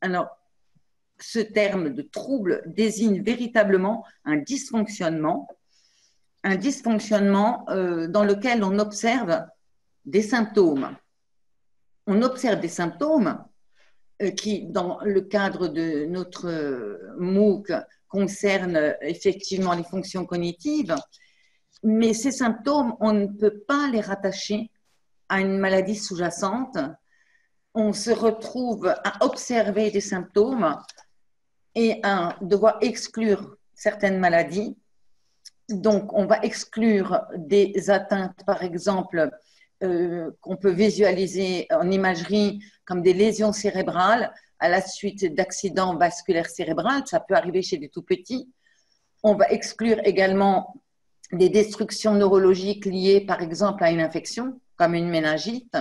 Alors, ce terme de trouble désigne véritablement un dysfonctionnement, un dysfonctionnement euh, dans lequel on observe des symptômes. On observe des symptômes euh, qui, dans le cadre de notre euh, MOOC, concernent effectivement les fonctions cognitives, mais ces symptômes, on ne peut pas les rattacher à une maladie sous-jacente. On se retrouve à observer des symptômes et à devoir exclure certaines maladies. Donc, on va exclure des atteintes, par exemple, euh, qu'on peut visualiser en imagerie comme des lésions cérébrales à la suite d'accidents vasculaires cérébrales. Ça peut arriver chez des tout petits. On va exclure également des destructions neurologiques liées, par exemple, à une infection, comme une méningite.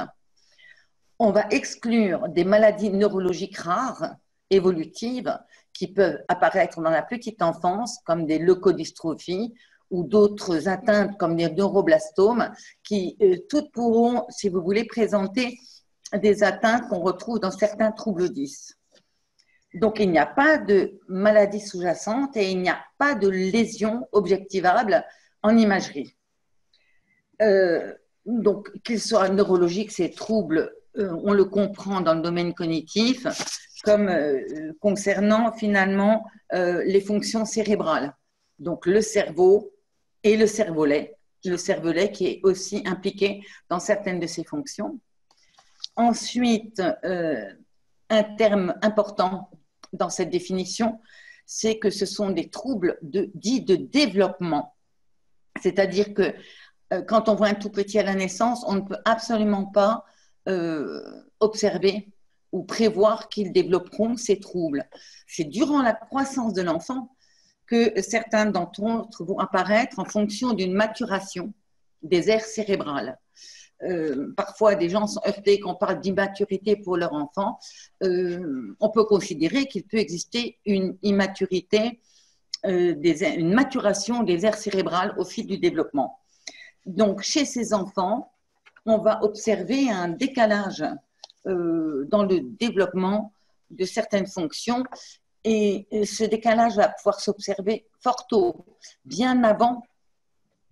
On va exclure des maladies neurologiques rares, évolutives, qui peuvent apparaître dans la petite enfance, comme des leucodystrophies ou d'autres atteintes comme des neuroblastomes, qui euh, toutes pourront, si vous voulez, présenter des atteintes qu'on retrouve dans certains troubles 10. Donc, il n'y a pas de maladie sous-jacente et il n'y a pas de lésion objectivable en imagerie. Euh, donc, qu'ils soient neurologiques, ces troubles, on le comprend dans le domaine cognitif, comme euh, concernant finalement les fonctions cérébrales. Donc, le cerveau et le cervelet, le cervelet qui est aussi impliqué dans certaines de ces fonctions. Ensuite, un terme important dans cette définition, c'est que ce sont des troubles dits de développement. C'est-à-dire que euh, quand on voit un tout petit à la naissance, on ne peut absolument pas euh, observer ou prévoir qu'ils développeront ces troubles. C'est durant la croissance de l'enfant que certains d'entre eux vont apparaître en fonction d'une maturation des aires cérébrales. Euh, parfois des gens sont heurtés quand on parle d'immaturité pour leur enfant. Euh, on peut considérer qu'il peut exister une immaturité, euh, une maturation des aires cérébrales au fil du développement. Donc, chez ces enfants, on va observer un décalage dans le développement de certaines fonctions et ce décalage va pouvoir s'observer fort tôt, bien avant,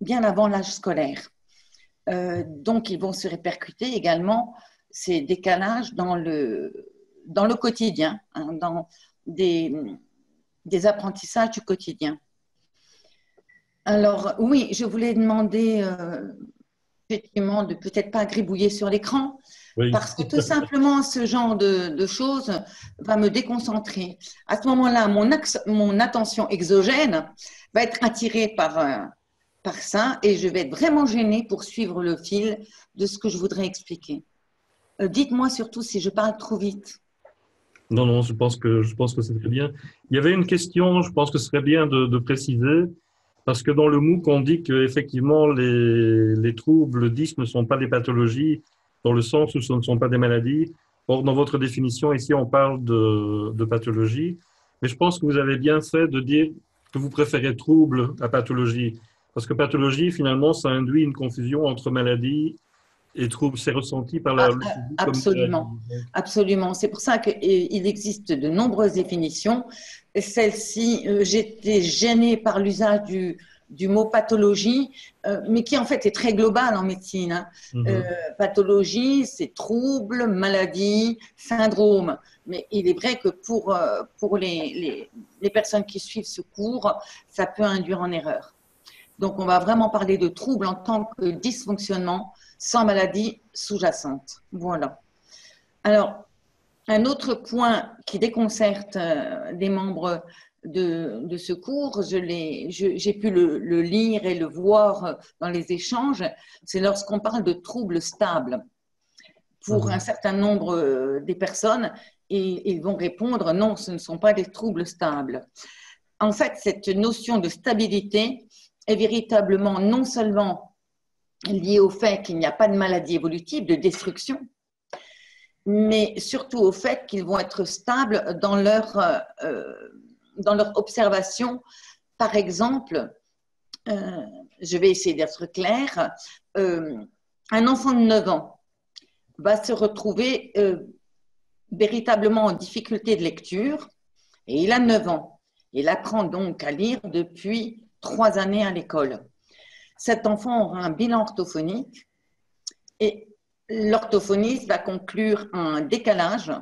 bien avant l'âge scolaire. Euh, donc, ils vont se répercuter également ces décalages dans le, dans le quotidien, hein, dans des, des, apprentissages du quotidien. Alors, oui, je voulais demander euh, effectivement de peut-être pas gribouiller sur l'écran, parce que tout simplement, ce genre de, de, choses va me déconcentrer. À ce moment-là, mon, mon attention exogène va être attirée par, euh, par ça et je vais être vraiment gênée pour suivre le fil de ce que je voudrais expliquer. Euh, dites-moi surtout si je parle trop vite. Non, non, je pense que, je pense que c'est très bien. Il y avait une question, je pense que ce serait bien de, préciser, parce que dans le MOOC, on dit qu'effectivement, les, les troubles 10 ne sont pas des pathologies, dans le sens où ce ne sont pas des maladies. Or, dans votre définition, ici, on parle de, de pathologie. Mais je pense que vous avez bien fait de dire que vous préférez trouble à pathologie. Parce que pathologie, finalement, ça induit une confusion entre maladie et trouble. C'est ressenti par la. Ah, absolument, absolument. C'est pour ça qu'il existe de nombreuses définitions. Celle-ci, euh, j'étais gênée par l'usage du, du mot pathologie, euh, mais qui en fait est très global en médecine. Hein. Mhm. Euh, pathologie, c'est trouble, maladie, syndrome. Mais il est vrai que pour, pour les, les, les personnes qui suivent ce cours, ça peut induire en erreur. Donc, on va vraiment parler de troubles en tant que dysfonctionnement sans maladie sous-jacente. Voilà. Alors, un autre point qui déconcerte euh, des membres de, ce cours, j'ai pu le, lire et le voir dans les échanges, c'est lorsqu'on parle de troubles stables. Pour mhm. un certain nombre euh, des personnes, et ils vont répondre non, ce ne sont pas des troubles stables. En fait, cette notion de stabilité, est véritablement non seulement lié au fait qu'il n'y a pas de maladie évolutive, de destruction, mais surtout au fait qu'ils vont être stables dans leur, euh, dans leur observation. Par exemple, euh, je vais essayer d'être clair, euh, un enfant de 9 ans va se retrouver véritablement en difficulté de lecture et il a 9 ans. Il apprend donc à lire depuis trois années à l'école. Cet enfant aura un bilan orthophonique et l'orthophoniste va conclure un décalage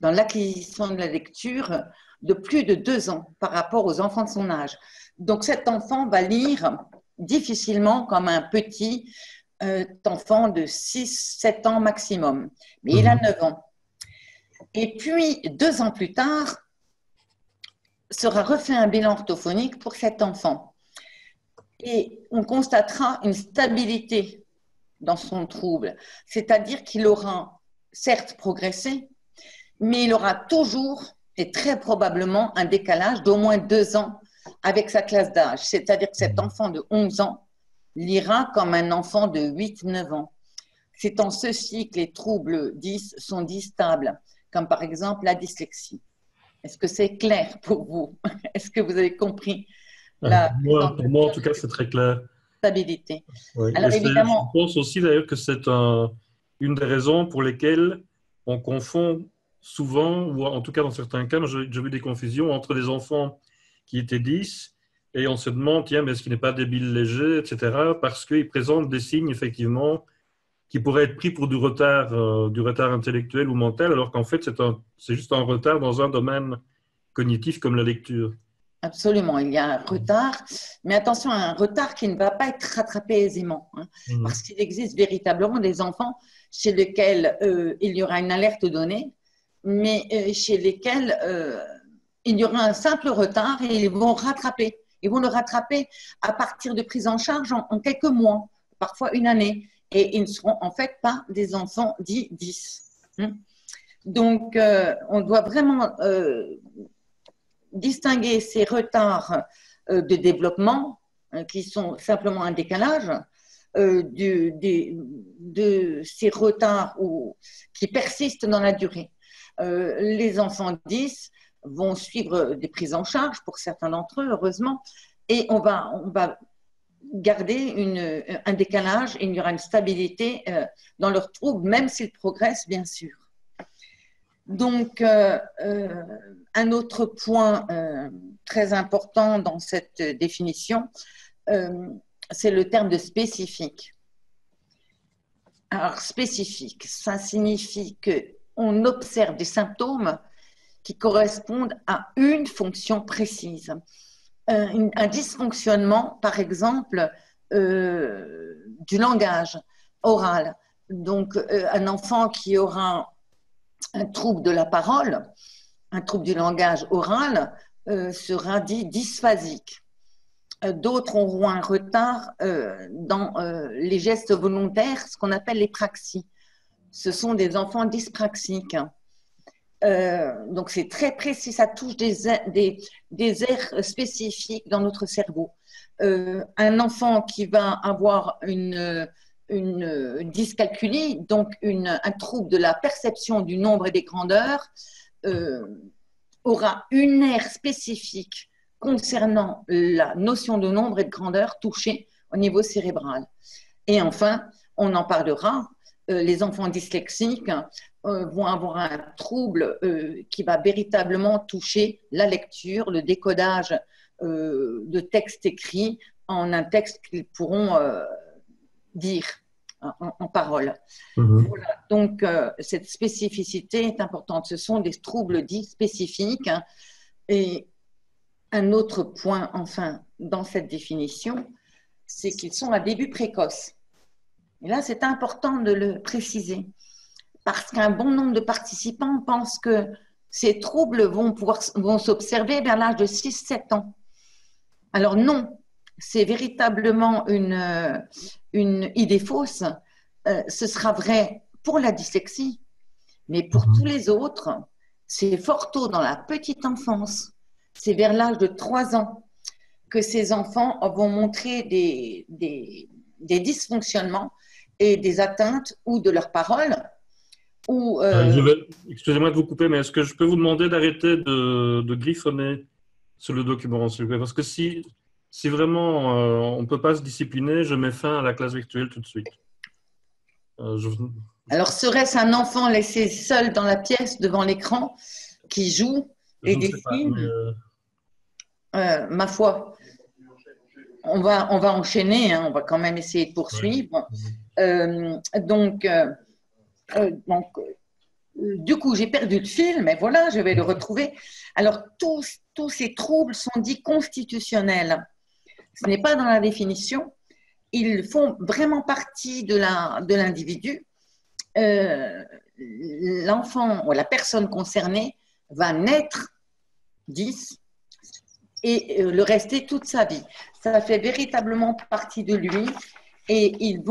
dans l'acquisition de la lecture de plus de deux ans par rapport aux enfants de son âge. Donc cet enfant va lire difficilement comme un petit euh, enfant de 6-7 ans maximum. Mais il a 9 mhm. ans. Et puis, deux ans plus tard, sera refait un bilan orthophonique pour cet enfant. Et on constatera une stabilité dans son trouble, c'est-à-dire qu'il aura certes progressé, mais il aura toujours et très probablement un décalage d'au moins deux ans avec sa classe d'âge, c'est-à-dire que cet enfant de 11 ans lira comme un enfant de 8-9 ans. C'est en ceci que les troubles 10 sont distables, comme par exemple la dyslexie. Est-ce que c'est clair pour vous? Est-ce que vous avez compris? La moi, Pour moi, en tout cas, c'est très clair. Stabilité. Alors, évidemment, je pense aussi d'ailleurs que c'est une des raisons pour lesquelles on confond souvent, ou en tout cas dans certains cas, j'ai vu des confusions entre des enfants qui étaient 10 et on se demande, tiens, mais est-ce qu'il n'est pas débile léger, etc., parce qu'il présente des signes, effectivement, qui pourraient être pris pour du retard, euh, du retard intellectuel ou mental, alors qu'en fait, c'est juste un retard dans un domaine cognitif comme la lecture. Absolument, il y a un retard, mais attention, un retard qui ne va pas être rattrapé aisément, hein, mmh. parce qu'il existe véritablement des enfants chez lesquels euh, il y aura une alerte donnée, mais euh, chez lesquels il y aura un simple retard et ils vont rattraper. Ils vont le rattraper à partir de prise en charge en quelques mois, parfois une année et ils ne seront en fait pas des enfants dits 10. Hein. Donc, euh, on doit vraiment euh, distinguer ces retards euh, de développement, qui sont simplement un décalage, de ces retards qui persistent dans la durée. les enfants 10 vont suivre des prises en charge pour certains d'entre eux, heureusement, et on va, garder un décalage et il y aura une stabilité euh, dans leurs troubles, même s'ils progressent, bien sûr. Donc, euh, euh, un autre point très important dans cette définition, c'est le terme de spécifique. Alors, spécifique, ça signifie qu'on observe des symptômes qui correspondent à une fonction précise. Euh, un, dysfonctionnement, par exemple, euh, du langage oral. Donc, euh, un enfant qui aura un trouble de la parole, un trouble du langage oral, sera dit dysphasique. D'autres auront un retard dans les gestes volontaires, ce qu'on appelle les praxies. Ce sont des enfants dyspraxiques. Euh, donc c'est très précis, ça touche des, des, des aires spécifiques dans notre cerveau. Euh, un enfant qui va avoir une, une dyscalculie, donc un trouble de la perception du nombre et des grandeurs, euh, aura une aire spécifique concernant la notion de nombre et de grandeur touchée au niveau cérébral. Et enfin, on en parlera, les enfants dyslexiques euh, vont avoir un trouble euh, qui va véritablement toucher la lecture, le décodage euh, de textes écrits en un texte qu'ils pourront dire en, parole. Mhm. Donc, cette spécificité est importante. Ce sont des troubles dits spécifiques. Hein. et un autre point, enfin, dans cette définition, c'est qu'ils sont à début précoce. Et là, c'est important de le préciser parce qu'un bon nombre de participants pensent que ces troubles vont, pouvoir, vont s'observer vers l'âge de 6-7 ans. Alors non, c'est véritablement une, une idée fausse. Euh, ce sera vrai pour la dyslexie, mais pour mhm. tous les autres, c'est fort tôt dans la petite enfance. C'est vers l'âge de 3 ans que ces enfants vont montrer des, des, des dysfonctionnements et des atteintes ou de leur parole euh, euh, excusez-moi de vous couper, mais est-ce que je peux vous demander d'arrêter de, griffonner sur le document, s'il vous plaît? Parce que si, si vraiment euh, on ne peut pas se discipliner, je mets fin à la classe virtuelle tout de suite. Alors, serait-ce un enfant laissé seul dans la pièce devant l'écran qui joue et dessine euh, euh, Ma foi, on va, on va enchaîner, hein, on va quand même essayer de poursuivre. Euh, donc, donc du coup, j'ai perdu le fil, mais voilà, je vais le retrouver. Alors, tous, tous ces troubles sont dits constitutionnels. Ce n'est pas dans la définition. Ils font vraiment partie de l'individu. Euh, L'enfant ou la personne concernée va naître 10 et euh, le rester toute sa vie. Ça fait véritablement partie de lui et il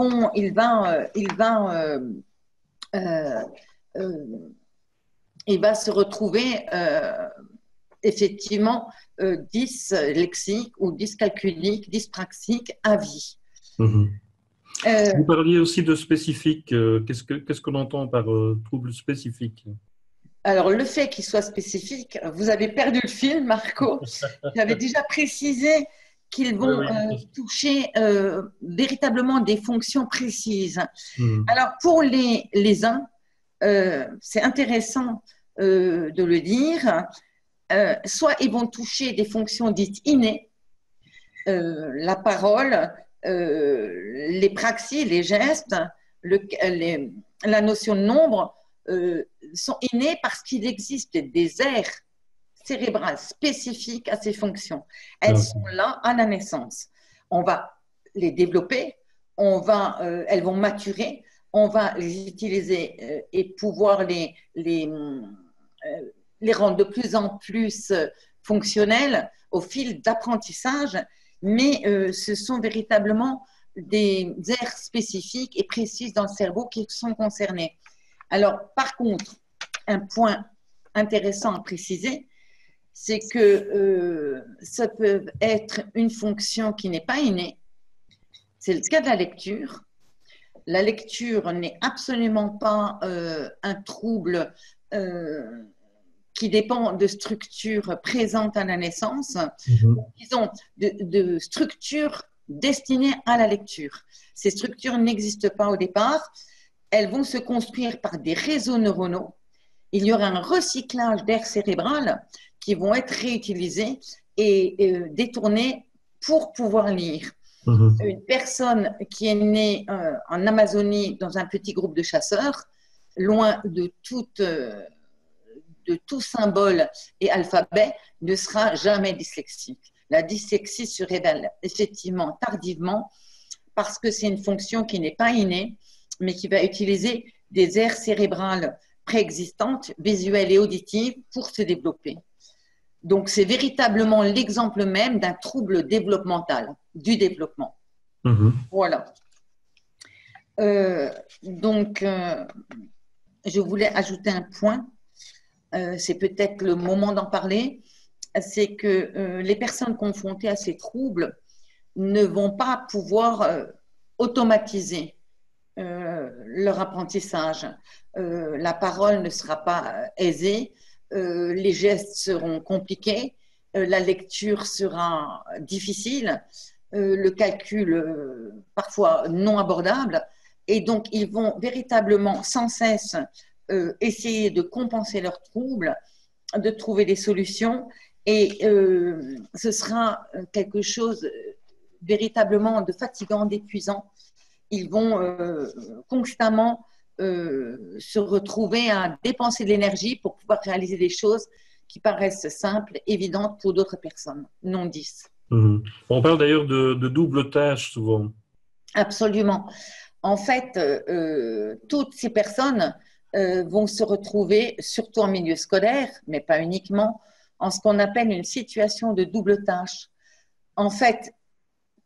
va se retrouver euh, effectivement 10 euh, lexiques ou 10 calculiques, 10 praxiques à vie. Mhm. Vous parliez aussi de spécifique. Qu'est-ce qu'on entend par trouble spécifique? Alors, le fait qu'il soit spécifique, vous avez perdu le fil, Marco. J'avais déjà précisé qu'ils vont toucher véritablement des fonctions précises. Mhm. Alors, pour les, les uns, euh, c'est intéressant euh, de le dire, euh, soit ils vont toucher des fonctions dites innées, la parole, les praxis, les gestes, la notion de nombre sont innés parce qu'il existe des aires cérébrales spécifiques à ces fonctions. Elles sont là à la naissance. On va les développer, on va, elles vont maturer, on va les utiliser euh, et pouvoir les, les, euh, les rendre de plus en plus euh, fonctionnels au fil d'apprentissage, mais ce sont véritablement des aires spécifiques et précises dans le cerveau qui sont concernées. Alors, par contre, un point intéressant à préciser, c'est que ça peut être une fonction qui n'est pas innée. C'est le cas de la lecture la lecture n'est absolument pas euh, un trouble euh, qui dépend de structures présentes à la naissance, mhm. disons de, structures destinées à la lecture. Ces structures n'existent pas au départ, elles vont se construire par des réseaux neuronaux. Il y aura un recyclage d'air cérébral qui vont être réutilisés et euh, détournés pour pouvoir lire. Mhm. Une personne qui est née euh, en Amazonie dans un petit groupe de chasseurs, loin de, toute, euh, de tout symbole et alphabet, ne sera jamais dyslexique. La dyslexie se révèle effectivement tardivement parce que c'est une fonction qui n'est pas innée, mais qui va utiliser des aires cérébrales préexistantes, visuelles et auditives, pour se développer. Donc, c'est véritablement l'exemple même d'un trouble développemental, du développement. Mhm. Voilà. Euh, donc, euh, je voulais ajouter un point. Euh, c'est peut-être le moment d'en parler. C'est que les personnes confrontées à ces troubles ne vont pas pouvoir automatiser leur apprentissage. la parole ne sera pas aisée euh, les gestes seront compliqués, euh, la lecture sera difficile, euh, le calcul parfois non abordable, et donc ils vont véritablement sans cesse essayer de compenser leurs troubles, de trouver des solutions, et ce sera quelque chose véritablement de fatigant, d'épuisant. Ils vont constamment euh, se retrouver à dépenser de l'énergie pour pouvoir réaliser des choses qui paraissent simples, évidentes pour d'autres personnes, non 10. Mhm. On parle d'ailleurs de, double tâche souvent. Absolument. En fait, euh, euh, toutes ces personnes vont se retrouver, surtout en milieu scolaire, mais pas uniquement, en ce qu'on appelle une situation de double tâche. En fait,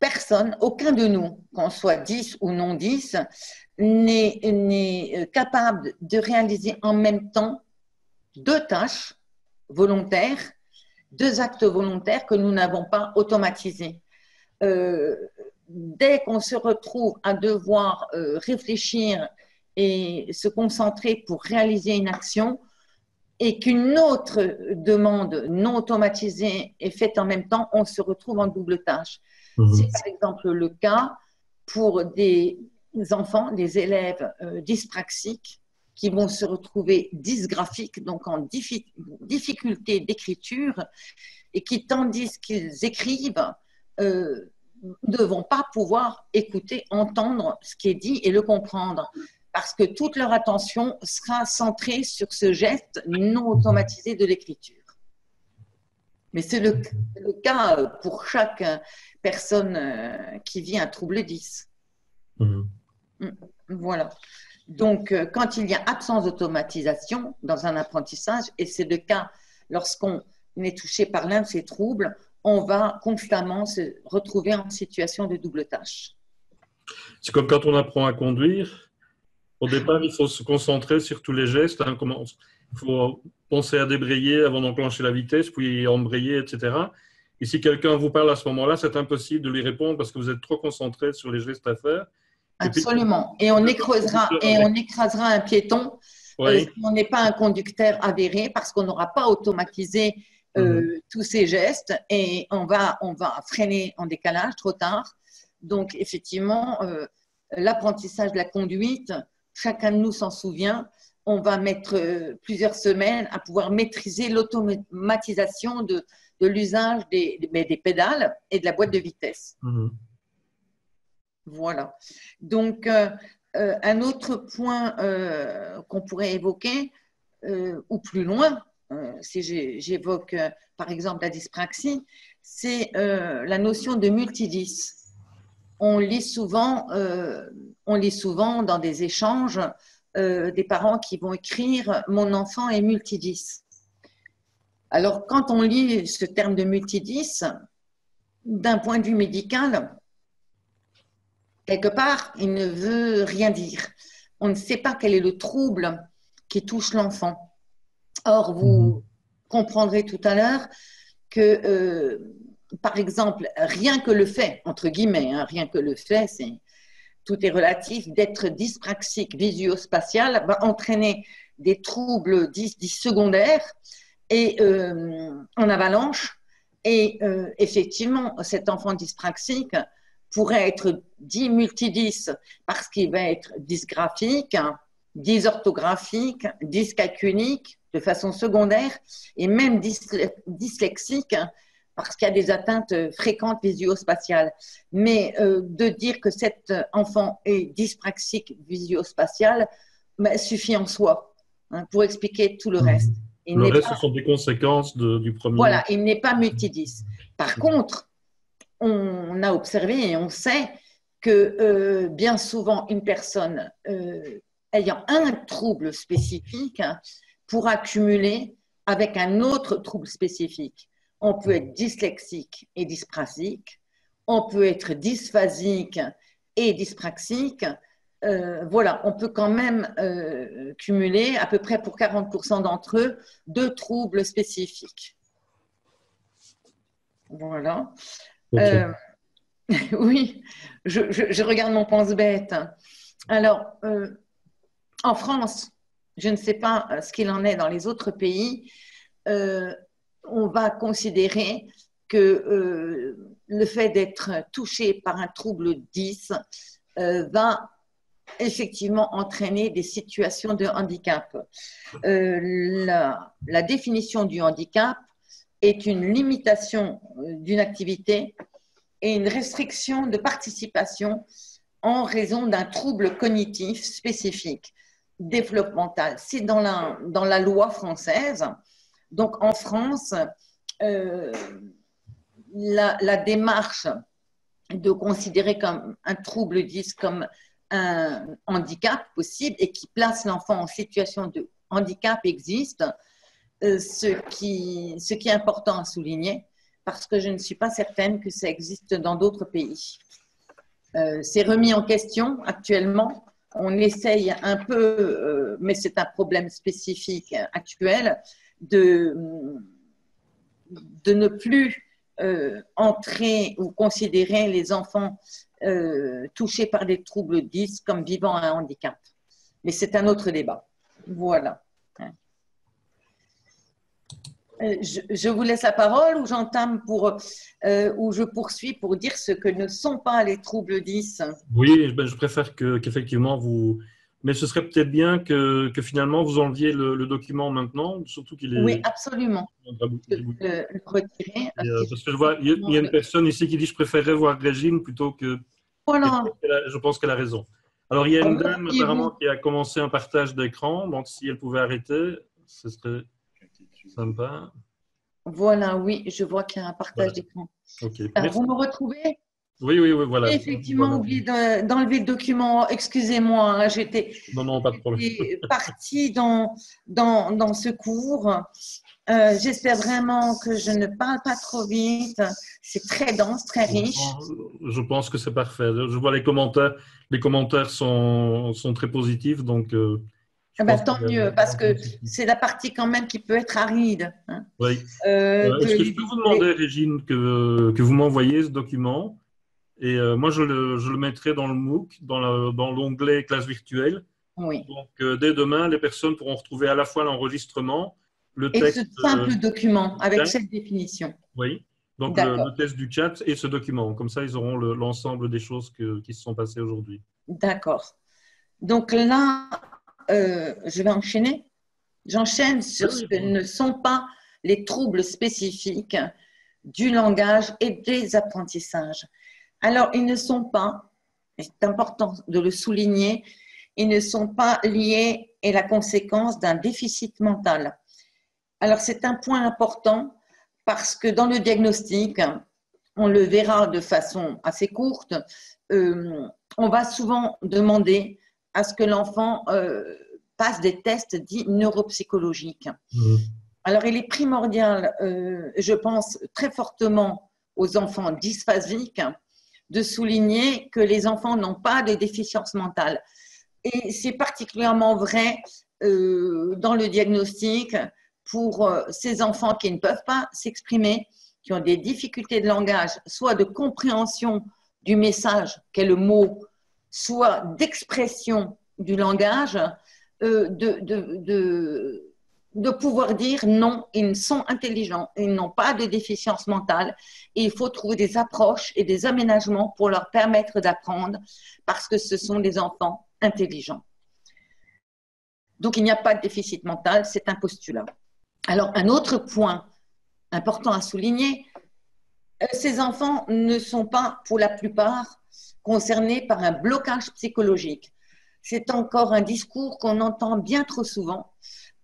personne, aucun de nous, qu'on soit 10 ou non 10, n'est euh, capable de réaliser en même temps deux tâches volontaires, deux actes volontaires que nous n'avons pas automatisés. Euh, dès qu'on se retrouve à devoir euh, réfléchir et se concentrer pour réaliser une action et qu'une autre demande non automatisée est faite en même temps, on se retrouve en double tâche. Mhm. C'est par exemple le cas pour des enfants, des élèves dyspraxiques qui vont se retrouver dysgraphiques, donc en difficulté d'écriture, et qui, tandis qu'ils écrivent, euh, ne vont pas pouvoir écouter, entendre ce qui est dit et le comprendre, parce que toute leur attention sera centrée sur ce geste non automatisé de l'écriture. Mais c'est le, cas pour chaque personne euh, qui vit un trouble 10. Mmh. Mmh. Voilà. Donc, euh, quand il y a absence d'automatisation dans un apprentissage, et c'est le cas lorsqu'on est touché par l'un de ces troubles, on va constamment se retrouver en situation de double tâche. C'est comme quand on apprend à conduire. Au départ, il faut se concentrer sur tous les gestes. Hein, il faut penser à débrayer avant d'enclencher la vitesse, puis embrayer, etc. Et si quelqu'un vous parle à ce moment-là, c'est impossible de lui répondre parce que vous êtes trop concentré sur les gestes à faire. Absolument. Et on écrasera, et on écrasera un piéton euh, si on n'est pas un conducteur avéré parce qu'on n'aura pas automatisé euh, mhm. tous ces gestes et on va, on va freiner en décalage trop tard. Donc, effectivement, euh, l'apprentissage de la conduite, chacun de nous s'en souvient, on va mettre plusieurs semaines à pouvoir maîtriser l'automatisation de, de l'usage des, des, pédales et de la boîte de vitesse. Mhm. Voilà. Donc, euh, euh, un autre point euh, qu'on pourrait évoquer, ou plus loin, si j'évoque par exemple la dyspraxie, c'est la notion de multidis. On lit souvent, on lit souvent dans des échanges des parents qui vont écrire Mon enfant est multidis. Alors, quand on lit ce terme de multidis, d'un point de vue médical, quelque part, il ne veut rien dire. On ne sait pas quel est le trouble qui touche l'enfant. Or, vous mhm. comprendrez tout à l'heure que, euh, par exemple, rien que le fait, entre guillemets, hein, rien que le fait, tout est relatif, d'être dyspraxique visio-spatial va entraîner des troubles dits, secondaires et euh, en avalanche. Et euh, effectivement, cet enfant dyspraxique pourrait être dit multidis parce qu'il va être dysgraphique, dysorthographique, dyscalculique de façon secondaire et même dyslexique parce qu'il y a des atteintes fréquentes visio-spatiales. Mais euh, de dire que cet enfant est dyspraxique visio-spatial bah, suffit en soi hein, pour expliquer tout le mmh. reste. le reste, ce sont des conséquences du premier. Voilà, il n'est pas multidis. Par contre, on a observé et on sait que euh, bien souvent, une personne euh, ayant un trouble spécifique pourra cumuler avec un autre trouble spécifique. On peut être dyslexique et dyspraxique, on peut être dysphasique et dyspraxique. Euh, voilà, on peut quand même cumuler à peu près pour 40% d'entre eux deux troubles spécifiques. Voilà. Euh, oui, je, regarde mon pense-bête. Alors, euh, en France, je ne sais pas euh, ce qu'il en est dans les autres pays, on va considérer que le fait d'être touché par un trouble 10 va effectivement entraîner des situations de handicap. la, définition du handicap est une limitation euh, d'une activité et une restriction de participation en raison d'un trouble cognitif spécifique, développemental. C'est dans la loi française. Donc en France, euh, la, démarche de considérer comme un trouble 10 comme un handicap possible et qui place l'enfant en situation de handicap existe. Euh, ce, qui, est important à souligner, parce que je ne suis pas certaine que ça existe dans d'autres pays. Euh, c'est remis en question actuellement. On essaye un peu, mais c'est un problème spécifique actuel, de, de ne plus entrer ou considérer les enfants touchés par des troubles 10 comme vivant un handicap. Mais c'est un autre débat. Voilà. Euh, je, vous laisse la parole ou j'entame pour euh, ou je poursuis pour dire ce que ne sont pas les troubles 10. Oui, ben, je préfère qu'effectivement vous. Mais ce serait peut-être bien que, que, finalement vous enleviez le, document maintenant, surtout qu'il est. Oui, absolument. Le, retirer. Euh, parce que je vois, il y, a une personne ici qui dit je préférerais voir Régine plutôt que. Voilà. Je pense qu'elle a raison. Alors il y a une dame apparemment qui a commencé un partage d'écran, donc si elle pouvait arrêter, ce serait Sympa. Voilà, oui, je vois qu'il y a un partage d'écran. vous me retrouvez? Oui, oui, oui, voilà. Effectivement, oublié d'enlever le document. Excusez-moi, hein, j'étais non, non, pas de problème. partie dans, dans, dans ce cours. Euh, j'espère vraiment que je ne parle pas trop vite. C'est très dense, très riche. Je pense que c'est parfait. Je vois les commentaires. Les commentaires sont, sont très positifs, donc euh, ah bah, tant mieux, parce que c'est la partie quand même qui peut être aride. Hein. Oui. Euh, est-ce que je peux vous demander, Régine, que, que vous m'envoyez ce document? Et euh, moi, je le, je le, mettrai dans le MOOC, dans l'onglet classe virtuelle. Oui. Donc, dès demain, les personnes pourront retrouver à la fois l'enregistrement, le texte. Et ce simple document avec cette définition. Oui. Donc, le, test du chat et ce document. Comme ça, ils auront l'ensemble des choses qui se sont passées aujourd'hui. D'accord. Donc là, euh, je vais enchaîner. J'enchaîne sur ce que ne sont pas les troubles spécifiques du langage et des apprentissages. Alors, ils ne sont pas, c'est important de le souligner, ils ne sont pas liés et la conséquence d'un déficit mental. Alors, c'est un point important parce que dans le diagnostic, on le verra de façon assez courte, euh, on va souvent demander à ce que l'enfant euh, passe des tests dits neuropsychologiques. Mmh. Alors, il est primordial, euh, je pense très fortement aux enfants dysphasiques, de souligner que les enfants n'ont pas de déficience mentale. Et c'est particulièrement vrai euh, dans le diagnostic pour ces enfants qui ne peuvent pas s'exprimer, qui ont des difficultés de langage, soit de compréhension du message qu'est le mot, soit d'expression du langage, euh, de, pouvoir dire non, ils sont intelligents, ils n'ont pas de déficience mentale et il faut trouver des approches et des aménagements pour leur permettre d'apprendre parce que ce sont des enfants intelligents. Donc il n'y a pas de déficit mental, c'est un postulat. Alors un autre point important à souligner, euh, ces enfants ne sont pas pour la plupart concernés par un blocage psychologique. C'est encore un discours qu'on entend bien trop souvent.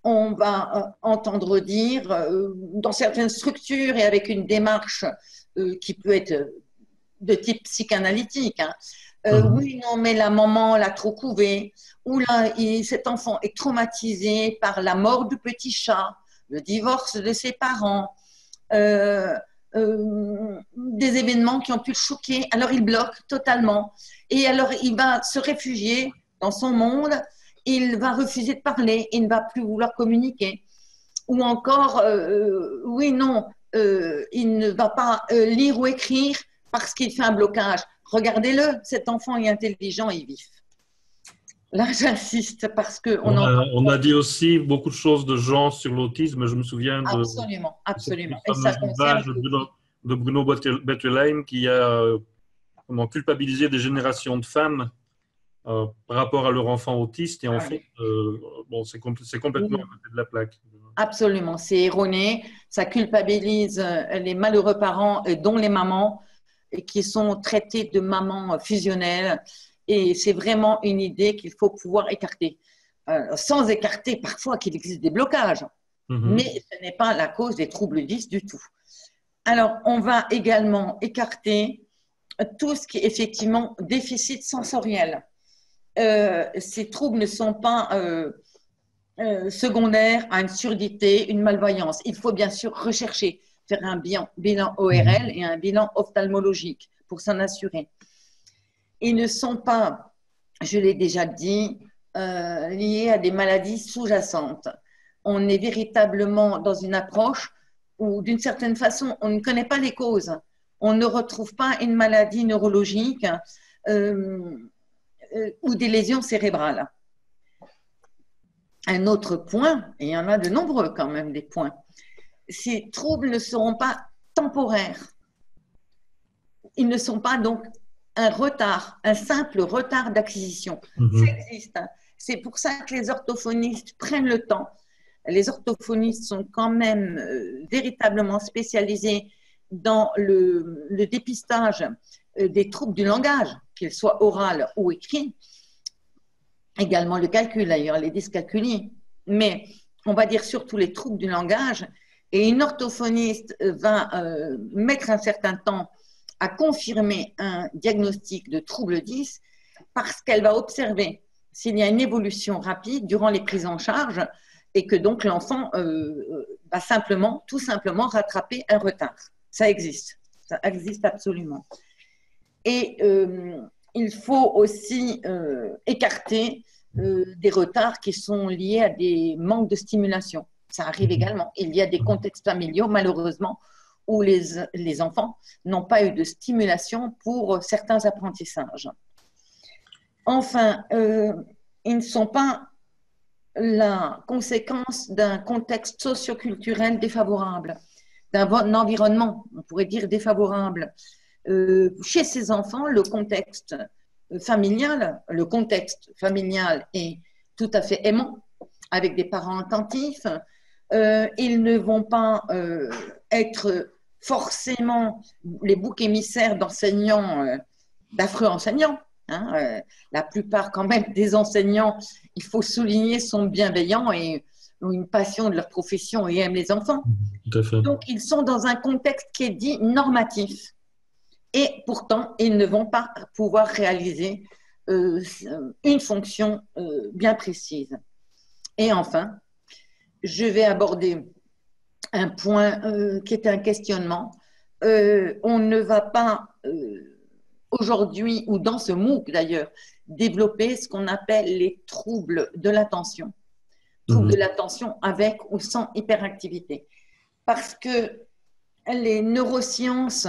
On va euh, entendre dire euh, dans certaines structures et avec une démarche qui peut être de type psychanalytique. Hein, mhm. Oui, non, mais la maman l'a trop couvé. Ou là, cet enfant est traumatisé par la mort du petit chat, le divorce de ses parents. Euh, des événements qui ont pu le choquer. Alors il bloque totalement. Et alors il va se réfugier dans son monde. Il va refuser de parler. Il ne va plus vouloir communiquer. Ou encore, euh, oui, non, euh, il ne va pas lire ou écrire parce qu'il fait un blocage. Regardez-le, cet enfant est intelligent et vif. Là, j'insiste parce que on, on, a, dit aussi beaucoup de choses de gens sur l'autisme. Je me souviens de absolument, absolument. Et ça concerne de Bruno, de Bruno Bettelheim qui a euh, culpabilisé des générations de femmes euh, par rapport à leur enfant autiste. Et en ah fait, euh, bon, c'est complètement à côté de la plaque. Absolument, c'est erroné. Ça culpabilise les malheureux parents, dont les mamans, qui sont traités de mamans fusionnelles et c'est vraiment une idée qu'il faut pouvoir écarter, euh, sans écarter parfois qu'il existe des blocages. Mhm. Mais ce n'est pas la cause des troubles 10 du tout. Alors, on va également écarter tout ce qui est effectivement déficit sensoriel. Euh, ces troubles ne sont pas euh, secondaires à une surdité, une malvoyance. Il faut bien sûr rechercher, faire un bilan, ORL et un bilan ophtalmologique pour s'en assurer ils ne sont pas, je l'ai déjà dit, euh, liés à des maladies sous-jacentes. On est véritablement dans une approche où, d'une certaine façon, on ne connaît pas les causes. On ne retrouve pas une maladie neurologique euh, euh, ou des lésions cérébrales. Un autre point, et il y en a de nombreux quand même des points, ces troubles ne seront pas temporaires. Ils ne sont pas donc un retard, un simple retard d'acquisition. Mhm. Ça existe. C'est pour ça que les orthophonistes prennent le temps. Les orthophonistes sont quand même euh, véritablement spécialisés dans le, le dépistage euh, des troubles du langage, qu'ils soient oral ou écrits. Également le calcul, d'ailleurs, les dyscalculies. Mais on va dire surtout les troubles du langage. Et une orthophoniste euh, va euh, mettre un certain temps à confirmer un diagnostic de trouble 10 parce qu'elle va observer s'il y a une évolution rapide durant les prises en charge et que donc l'enfant euh, va simplement, tout simplement rattraper un retard. Ça existe, ça existe absolument. Et euh, il faut aussi euh, écarter euh, des retards qui sont liés à des manques de stimulation. Ça arrive également. Il y a des contextes familiaux, malheureusement, où les, les enfants n'ont pas eu de stimulation pour certains apprentissages. Enfin, euh, ils ne sont pas la conséquence d'un contexte socioculturel défavorable, d'un environnement, on pourrait dire défavorable. Euh, chez ces enfants, le contexte familial, le contexte familial est tout à fait aimant, avec des parents attentifs. Euh, ils ne vont pas euh, être forcément les boucs émissaires d'enseignants, d'affreux enseignants. hein. La plupart quand même des enseignants, il faut souligner, sont bienveillants et ont une passion de leur profession et aiment les enfants. Tout à fait. Donc, ils sont dans un contexte qui est dit normatif. Et pourtant, ils ne vont pas pouvoir réaliser euh, une fonction euh, bien précise. Et enfin, je vais aborder un point euh, qui est un questionnement. On ne va pas aujourd'hui, ou dans ce MOOC d'ailleurs, développer ce qu'on appelle les troubles de l'attention. Troubles Mhm. de l'attention avec ou sans hyperactivité. Parce que les neurosciences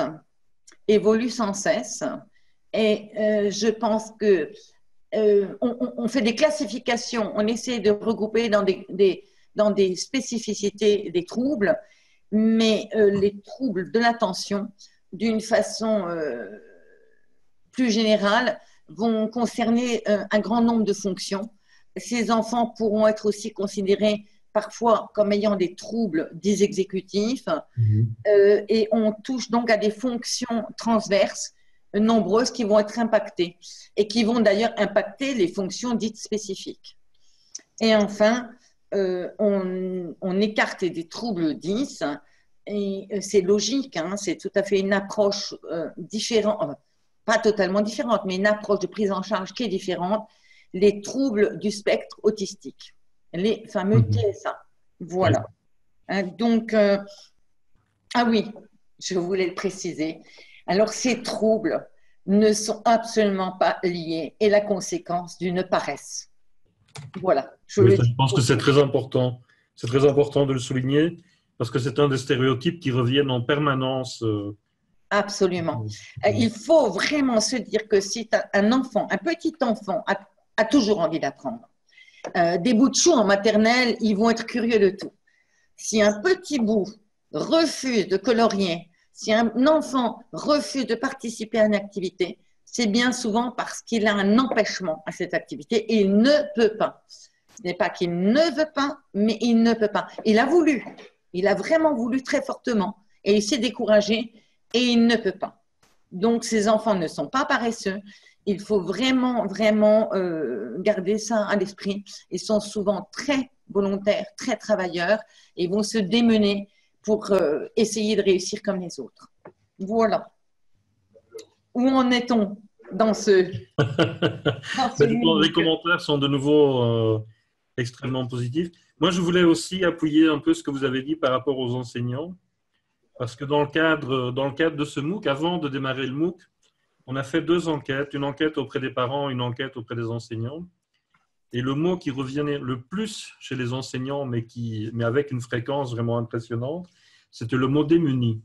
évoluent sans cesse et euh, je pense que euh, on, fait des classifications, on essaie de regrouper dans des, dans des spécificités des troubles, mais euh, les troubles de l'attention, d'une façon plus générale, vont concerner un grand nombre de fonctions. Ces enfants pourront être aussi considérés parfois comme ayant des troubles dits exécutifs, Mhm. euh, et on touche donc à des fonctions transverses nombreuses qui vont être impactées et qui vont d'ailleurs impacter les fonctions dites spécifiques. Et enfin, euh, on, on écarte des troubles 10 et euh, c'est logique, hein, c'est tout à fait une approche euh, différente, pas totalement différente, mais une approche de prise en charge qui est différente, les troubles du spectre autistique, les fameux Mhm. TSA. Voilà. Hein, donc, euh, ah oui, je voulais le préciser. Alors, ces troubles ne sont absolument pas liés et la conséquence d'une paresse. Voilà. Je Oui, pense que c'est très important. C'est très important de le souligner parce que c'est un des stéréotypes qui reviennent en permanence. euh, Absolument. Euh, Il faut vraiment se dire que si un enfant, un petit enfant, a, a toujours envie d'apprendre, euh, des bouts de chou en maternelle, ils vont être curieux de tout. Si un petit bout refuse de colorier, si un enfant refuse de participer à une activité, c'est bien souvent parce qu'il a un empêchement à cette activité et il ne peut pas. Ce n'est pas qu'il ne veut pas, mais il ne peut pas. Il a voulu, il a vraiment voulu très fortement et il s'est découragé et il ne peut pas. Donc, ces enfants ne sont pas paresseux. Il faut vraiment, vraiment euh, garder ça à l'esprit. Ils sont souvent très volontaires, très travailleurs et vont se démener pour euh, essayer de réussir comme les autres. Voilà. Où en est-on dans ce... dans monde les commentaires sont de nouveau euh, extrêmement positifs. Moi, je voulais aussi appuyer un peu ce que vous avez dit par rapport aux enseignants, parce que dans le cadre, dans le cadre de ce MOOC, avant de démarrer le MOOC, on a fait deux enquêtes, une enquête auprès des parents, une enquête auprès des enseignants. Et le mot qui revenait le plus chez les enseignants, mais, qui, mais avec une fréquence vraiment impressionnante, c'était le mot démuni.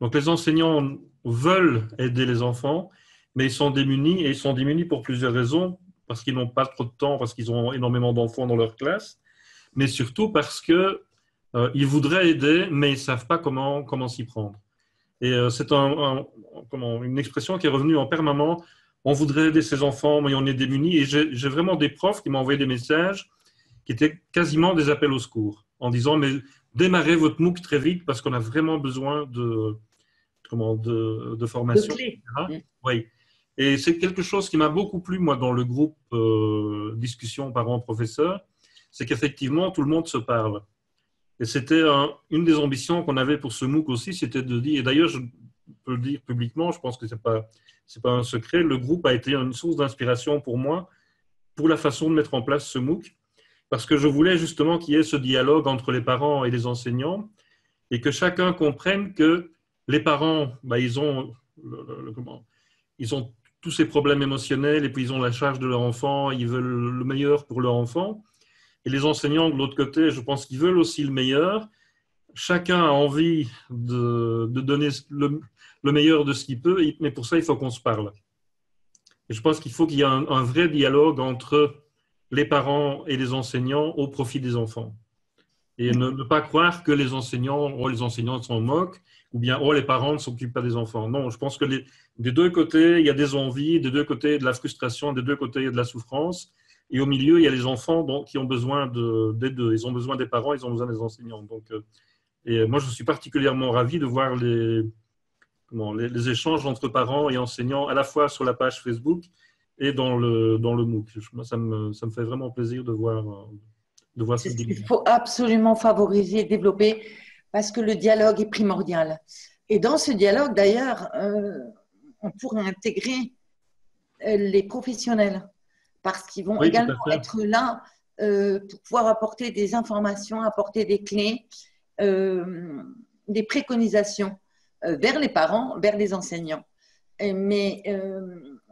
Donc les enseignants veulent aider les enfants, mais ils sont démunis et ils sont démunis pour plusieurs raisons, parce qu'ils n'ont pas trop de temps, parce qu'ils ont énormément d'enfants dans leur classe, mais surtout parce que euh, voudraient aider, mais ils ne savent pas comment, comment s'y prendre. Et euh, c'est un, comment, une expression qui est revenue en permanent. On voudrait aider ses enfants, mais on est démunis. Et j'ai vraiment des profs qui m'ont envoyé des messages qui étaient quasiment des appels au secours, en disant, mais démarrez votre MOOC très vite parce qu'on a vraiment besoin de, comment, de, de formation. De Oui. Et c'est quelque chose qui m'a beaucoup plu, moi, dans le groupe euh, discussion parents-professeurs, c'est qu'effectivement, tout le monde se parle. Et c'était une des ambitions qu'on avait pour ce MOOC aussi, c'était de dire, et d'ailleurs, je peux le dire publiquement, je pense que ce n'est pas, pas un secret, le groupe a été une source d'inspiration pour moi, pour la façon de mettre en place ce MOOC, parce que je voulais justement qu'il y ait ce dialogue entre les parents et les enseignants, et que chacun comprenne que les parents, bah, ils, ont, ils ont tous ces problèmes émotionnels et puis ils ont la charge de leur enfant, ils veulent le meilleur pour leur enfant. Et les enseignants, de l'autre côté, je pense qu'ils veulent aussi le meilleur. Chacun a envie de, donner le, meilleur de ce qu'il peut, mais pour ça, il faut qu'on se parle. Et je pense qu'il faut qu'il y ait un, vrai dialogue entre les parents et les enseignants au profit des enfants. Et ne, pas croire que les enseignants, oh, les enseignants s'en moquent, ou bien oh, les parents ne s'occupent pas des enfants. Non, je pense que des deux côtés, il y a des envies, des deux côtés, de la frustration, des deux côtés, il y a de la souffrance. Et au milieu, il y a les enfants qui ont besoin de, des deux. Ils ont besoin des parents, ils ont besoin des enseignants. Donc, euh, et moi, je suis particulièrement ravi de voir les, comment, les, échanges entre parents et enseignants, à la fois sur la page Facebook et dans le, dans le MOOC. Moi, ça me, ça me fait vraiment plaisir de voir, de voir ce Il faut absolument favoriser et développer parce que le dialogue est primordial. Et dans ce dialogue, d'ailleurs, euh, on pourrait intégrer euh, les professionnels parce qu'ils vont également être là euh, pour pouvoir apporter des informations, apporter des clés, euh, des préconisations vers les parents, vers les enseignants. Mais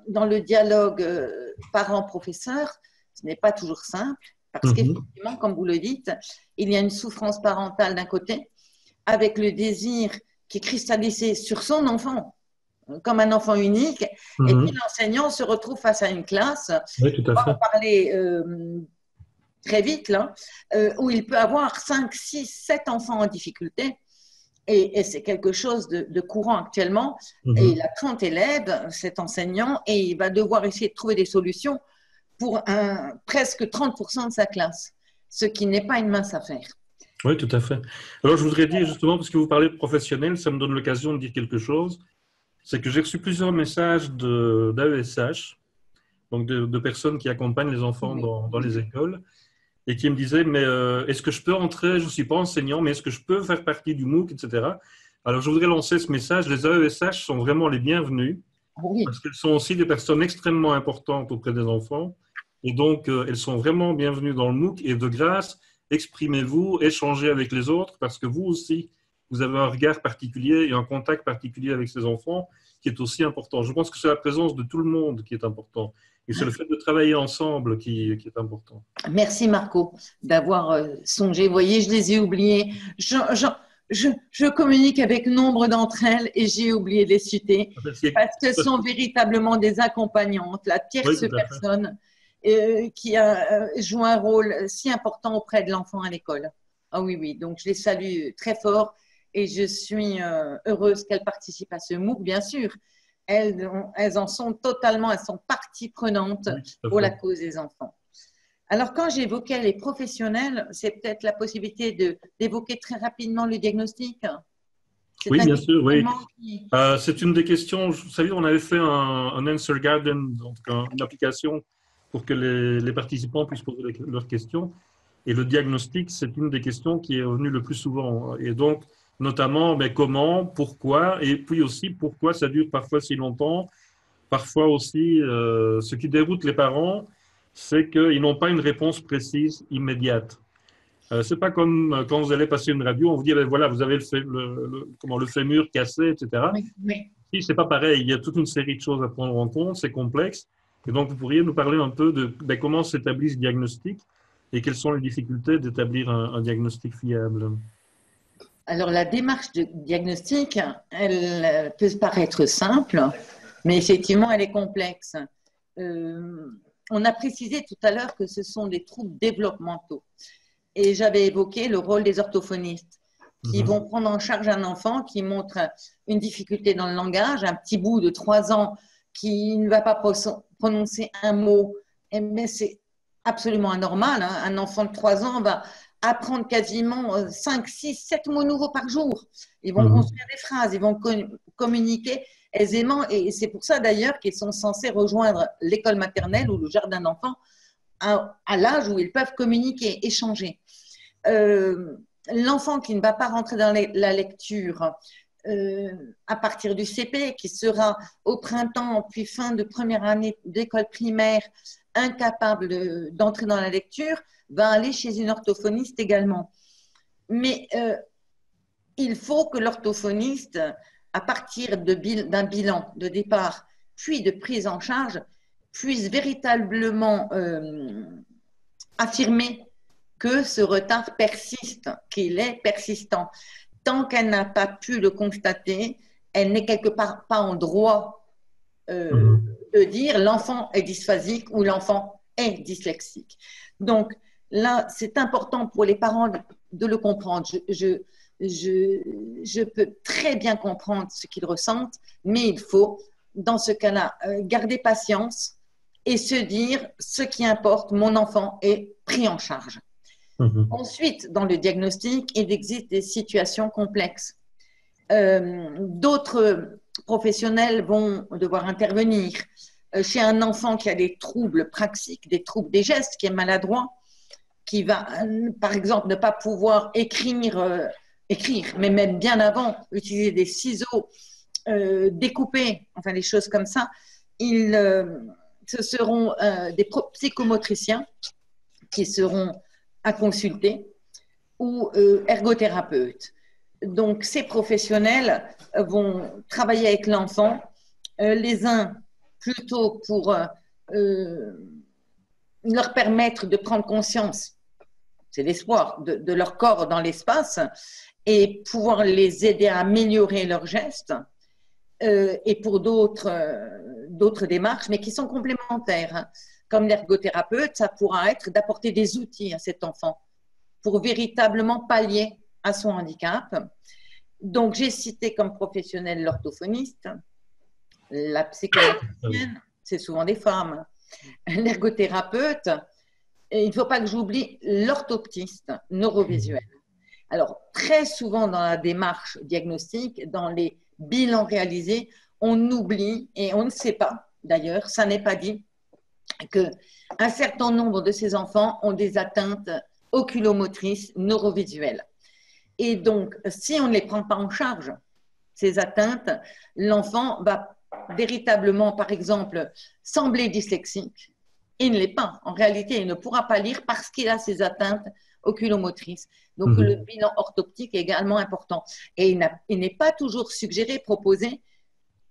dans le dialogue parents-professeurs, ce n'est pas toujours simple parce mhm. qu'effectivement, comme vous le dites, il y a une souffrance parentale d'un côté avec le désir qui est cristallisé sur son enfant comme un enfant unique, et mhm. puis l'enseignant se retrouve face à une classe, oui, tout à on va parler euh, très vite, là, euh, où il peut avoir 5, 6, 7 enfants en difficulté, et, c'est quelque chose de, courant actuellement, mhm. et il a 30 élèves, cet enseignant, et il va devoir essayer de trouver des solutions pour un, presque 30% de sa classe, ce qui n'est pas une mince affaire. Oui, tout à fait. Alors, je voudrais dire justement, parce que vous parlez de professionnels, ça me donne l'occasion de dire quelque chose c'est que j'ai reçu plusieurs messages d'AESH, donc de, personnes qui accompagnent les enfants dans, les écoles, et qui me disaient, mais euh, est-ce que je peux entrer, je ne suis pas enseignant, mais est-ce que je peux faire partie du MOOC, etc. Alors, je voudrais lancer ce message. Les AESH sont vraiment les bienvenus, parce qu'elles sont aussi des personnes extrêmement importantes auprès des enfants. Et donc, euh, elles sont vraiment bienvenues dans le MOOC. Et de grâce, exprimez-vous, échangez avec les autres, parce que vous aussi, vous avez un regard particulier et un contact particulier avec ces enfants qui est aussi important. Je pense que c'est la présence de tout le monde qui est important. Et c'est le fait de travailler ensemble qui, est important. Merci Marco d'avoir euh, songé. Vous voyez, je les ai oubliés. Je, je, communique avec nombre d'entre elles et j'ai oublié de les citer parce que ce sont véritablement des accompagnantes, la tierce personne euh, qui a, euh, joue un rôle si important auprès de l'enfant à l'école. Ah oui, oui, donc je les salue très fort et je suis euh, heureuse qu'elles participent à ce MOOC, bien sûr. Elles, elles en sont totalement, elles sont partie prenante pour la cause des enfants. Alors, quand j'évoquais les professionnels, c'est peut-être la possibilité d'évoquer très rapidement le diagnostic. Oui, bien sûr, oui. Euh, c'est une des questions. Vous savez, on avait fait un, un Answer Garden, donc une application pour que les, les participants puissent poser leurs questions. Et le diagnostic, c'est une des questions qui est revenue le plus souvent. Et donc, notamment mais comment, pourquoi, et puis aussi pourquoi ça dure parfois si longtemps. Parfois aussi, euh, ce qui déroute les parents, c'est qu'ils n'ont pas une réponse précise, immédiate. Euh, c'est pas comme euh, quand vous allez passer une radio, on vous dit, ben voilà, vous avez le, le, comment, le fémur cassé, etc. Oui, oui. c'est pas pareil. Il y a toute une série de choses à prendre en compte, c'est complexe. Et donc, vous pourriez nous parler un peu de ben, comment s'établit ce diagnostic et quelles sont les difficultés d'établir un diagnostic fiable. Alors, la démarche de diagnostic, elle peut paraître simple, mais effectivement, elle est complexe. Euh, on a précisé tout à l'heure que ce sont des troubles développementaux. et j'avais évoqué le rôle des orthophonistes qui Mhm. vont prendre en charge un enfant qui montre une difficulté dans le langage, un petit bout de trois ans qui ne va pas pro- prononcer un mot. Eh bien, c'est absolument anormal. hein. Un enfant de trois ans va apprendre quasiment euh, 5, 6, 7 mots nouveaux par jour. Ils vont Mhm. construire des phrases, ils vont co- communiquer aisément. Et c'est pour ça d'ailleurs qu'ils sont censés rejoindre l'école maternelle ou le jardin d'enfants à, à l'âge où ils peuvent communiquer, échanger. Euh, L'enfant qui ne va pas rentrer dans la lecture euh, à partir du CP, qui sera au printemps, puis fin de première année d'école primaire, incapable de- d'entrer dans la lecture, va aller chez une orthophoniste également. Mais euh, il faut que l'orthophoniste, à partir d'un bilan de départ, puis de prise en charge, puisse véritablement euh, affirmer que ce retard persiste, qu'il est persistant. Tant qu'elle n'a pas pu le constater, elle n'est quelque part pas en droit euh, Mhm. De dire l'enfant est dysphasique ou l'enfant est dyslexique. Donc là, c'est important pour les parents de, le comprendre. Je, je, je, je peux très bien comprendre ce qu'ils ressentent, mais il faut, dans ce cas-là, euh, garder patience et se dire ce qui importe, mon enfant est pris en charge. Mhm. Ensuite, dans le diagnostic, il existe des situations complexes. Euh, D'autres professionnels vont devoir intervenir. Euh, chez un enfant qui a des troubles praxiques, des troubles des gestes, qui est maladroit, qui va, euh, par exemple, ne pas pouvoir écrire, euh, écrire, mais même bien avant, utiliser des ciseaux, euh, découper, enfin des choses comme ça, ils, ce seront des psychomotriciens qui seront à consulter ou ergothérapeutes. Donc, ces professionnels euh, vont travailler avec l'enfant, euh, les uns plutôt pour euh, leur permettre de prendre conscience, c'est l'espoir, de, leur corps dans l'espace et pouvoir les aider à améliorer leurs gestes. Et pour d'autres démarches, mais qui sont complémentaires. Comme l'ergothérapeute, ça pourra être d'apporter des outils à cet enfant pour véritablement pallier à son handicap. Donc, j'ai cité comme professionnel l'orthophoniste, la psychologienne, c'est souvent des femmes, l'ergothérapeute, et il ne faut pas que j'oublie l'orthoptiste neurovisuel. Alors, très souvent dans la démarche diagnostique, dans les bilans réalisés, on oublie et on ne sait pas, d'ailleurs, ça n'est pas dit, qu'un certain nombre de ces enfants ont des atteintes oculomotrices neurovisuelles. Et donc, si on ne les prend pas en charge, ces atteintes, l'enfant va véritablement, par exemple, sembler dyslexique. Il ne l'est pas. En réalité, il ne pourra pas lire parce qu'il a ces atteintes oculomotrices. Donc, Mhm. le bilan orthoptique est également important. Et il n'est pas toujours suggéré, proposé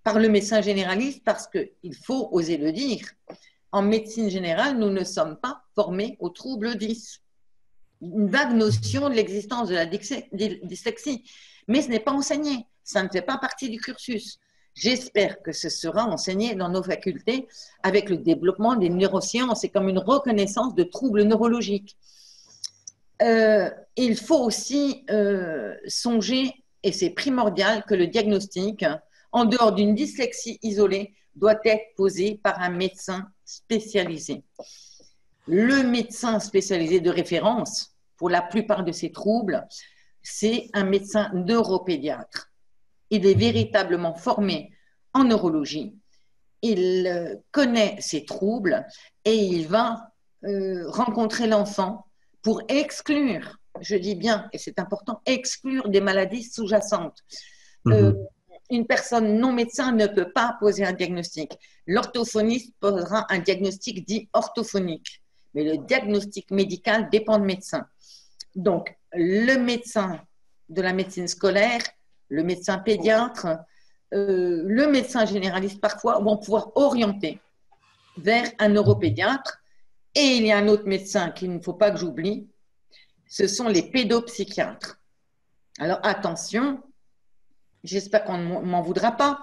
par le médecin généraliste parce qu'il faut oser le dire. En médecine générale, nous ne sommes pas formés aux troubles 10. Une vague notion de l'existence de la dyslexie- mais ce n'est pas enseigné. Ça ne fait pas partie du cursus. J'espère que ce sera enseigné dans nos facultés avec le développement des neurosciences et comme une reconnaissance de troubles neurologiques. Euh, il faut aussi euh, songer, et c'est primordial, que le diagnostic, en dehors d'une dyslexie isolée, doit être posé par un médecin spécialisé. Le médecin spécialisé de référence pour la plupart de ces troubles, c'est un médecin neuropédiatre. Il est véritablement formé en neurologie. Il euh, connaît ces troubles et il va euh, rencontrer l'enfant pour exclure, je dis bien, et c'est important, exclure des maladies sous-jacentes. Euh, une personne non médecin ne peut pas poser un diagnostic. L'orthophoniste posera un diagnostic dit orthophonique, mais le diagnostic médical dépend de médecin. Donc, le médecin de la médecine scolaire, le médecin pédiatre, euh, le médecin généraliste parfois vont pouvoir orienter vers un neuropédiatre. Et il y a un autre médecin qu'il ne faut pas que j'oublie, ce sont les pédopsychiatres. Alors attention, j'espère qu'on ne m'en voudra pas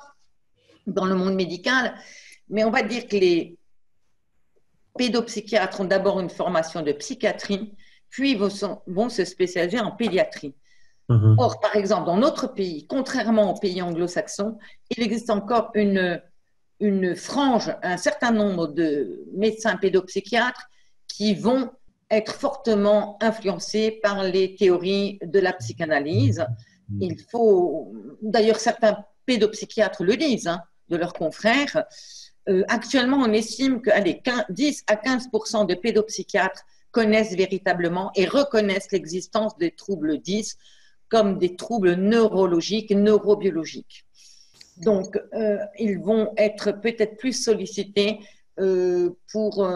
dans le monde médical, mais on va dire que les pédopsychiatres ont d'abord une formation de psychiatrie puis vont, se spécialiser en pédiatrie. Mhm. Or, par exemple, dans notre pays, contrairement aux pays anglo-saxons, il existe encore une, une frange, un certain nombre de médecins pédopsychiatres qui vont être fortement influencés par les théories de la psychanalyse. Mhm. Il faut, d'ailleurs, certains pédopsychiatres le disent, hein, de leurs confrères. Euh, actuellement, on estime que allez, 10 à 15% de pédopsychiatres connaissent véritablement et reconnaissent l'existence des troubles 10 comme des troubles neurologiques, neurobiologiques. Donc, euh, ils vont être peut-être plus sollicités euh, pour,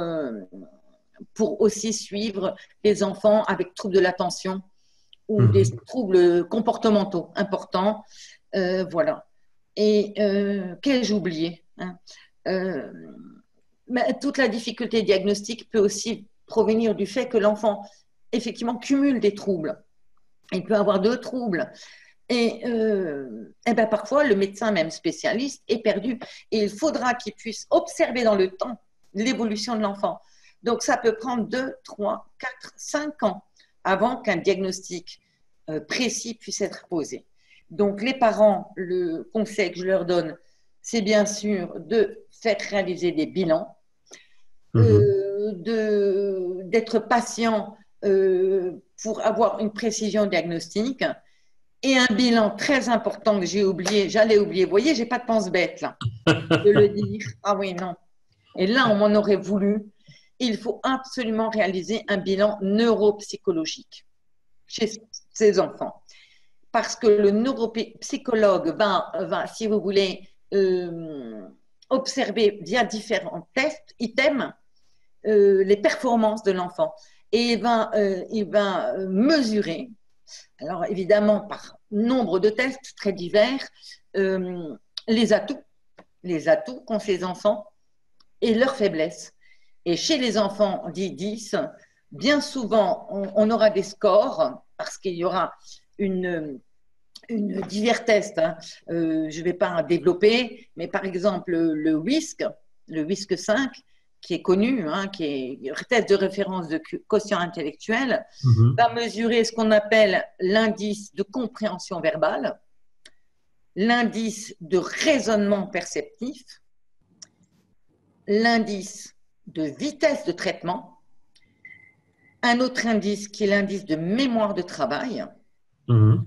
pour aussi suivre les enfants avec troubles de l'attention ou mhm. des troubles comportementaux importants. voilà. Et qu'ai-je oublié hein? Euh, toute la difficulté diagnostique peut aussi provenir du fait que l'enfant, effectivement, cumule des troubles. Il peut avoir deux troubles. Et, euh, et ben parfois, le médecin, même spécialiste, est perdu. Et il faudra qu'il puisse observer dans le temps l'évolution de l'enfant. Donc, ça peut prendre deux, trois, quatre, cinq ans avant qu'un diagnostic euh, précis puisse être posé. Donc, les parents, le conseil que je leur donne, c'est bien sûr de faire réaliser des bilans, euh, d'être patient euh, pour avoir une précision diagnostique. Et un bilan très important que j'ai oublié, j'allais oublier. Vous voyez, j'ai pas de pense bête là, de le dire. Ah oui, non. Et là, on m'en aurait voulu. Il faut absolument réaliser un bilan neuropsychologique chez ces enfants. Parce que le neuropsychologue va, va si vous voulez, euh, observer via différents tests, items, euh, les performances de l'enfant. Et il va, euh, va mesurer, alors évidemment par nombre de tests très divers, les atouts, les atouts qu'ont ces enfants et leurs faiblesses. Et chez les enfants dits 10, bien souvent, on aura des scores parce qu'il y aura une une divers tests. Hein. Euh, je ne vais pas développer, mais par exemple, le WISC, le WISC 5, qui est connu, hein, qui est test de référence de quotient intellectuel, mhm. va mesurer ce qu'on appelle l'indice de compréhension verbale, l'indice de raisonnement perceptif, l'indice de vitesse de traitement, un autre indice qui est l'indice de mémoire de travail, mhm.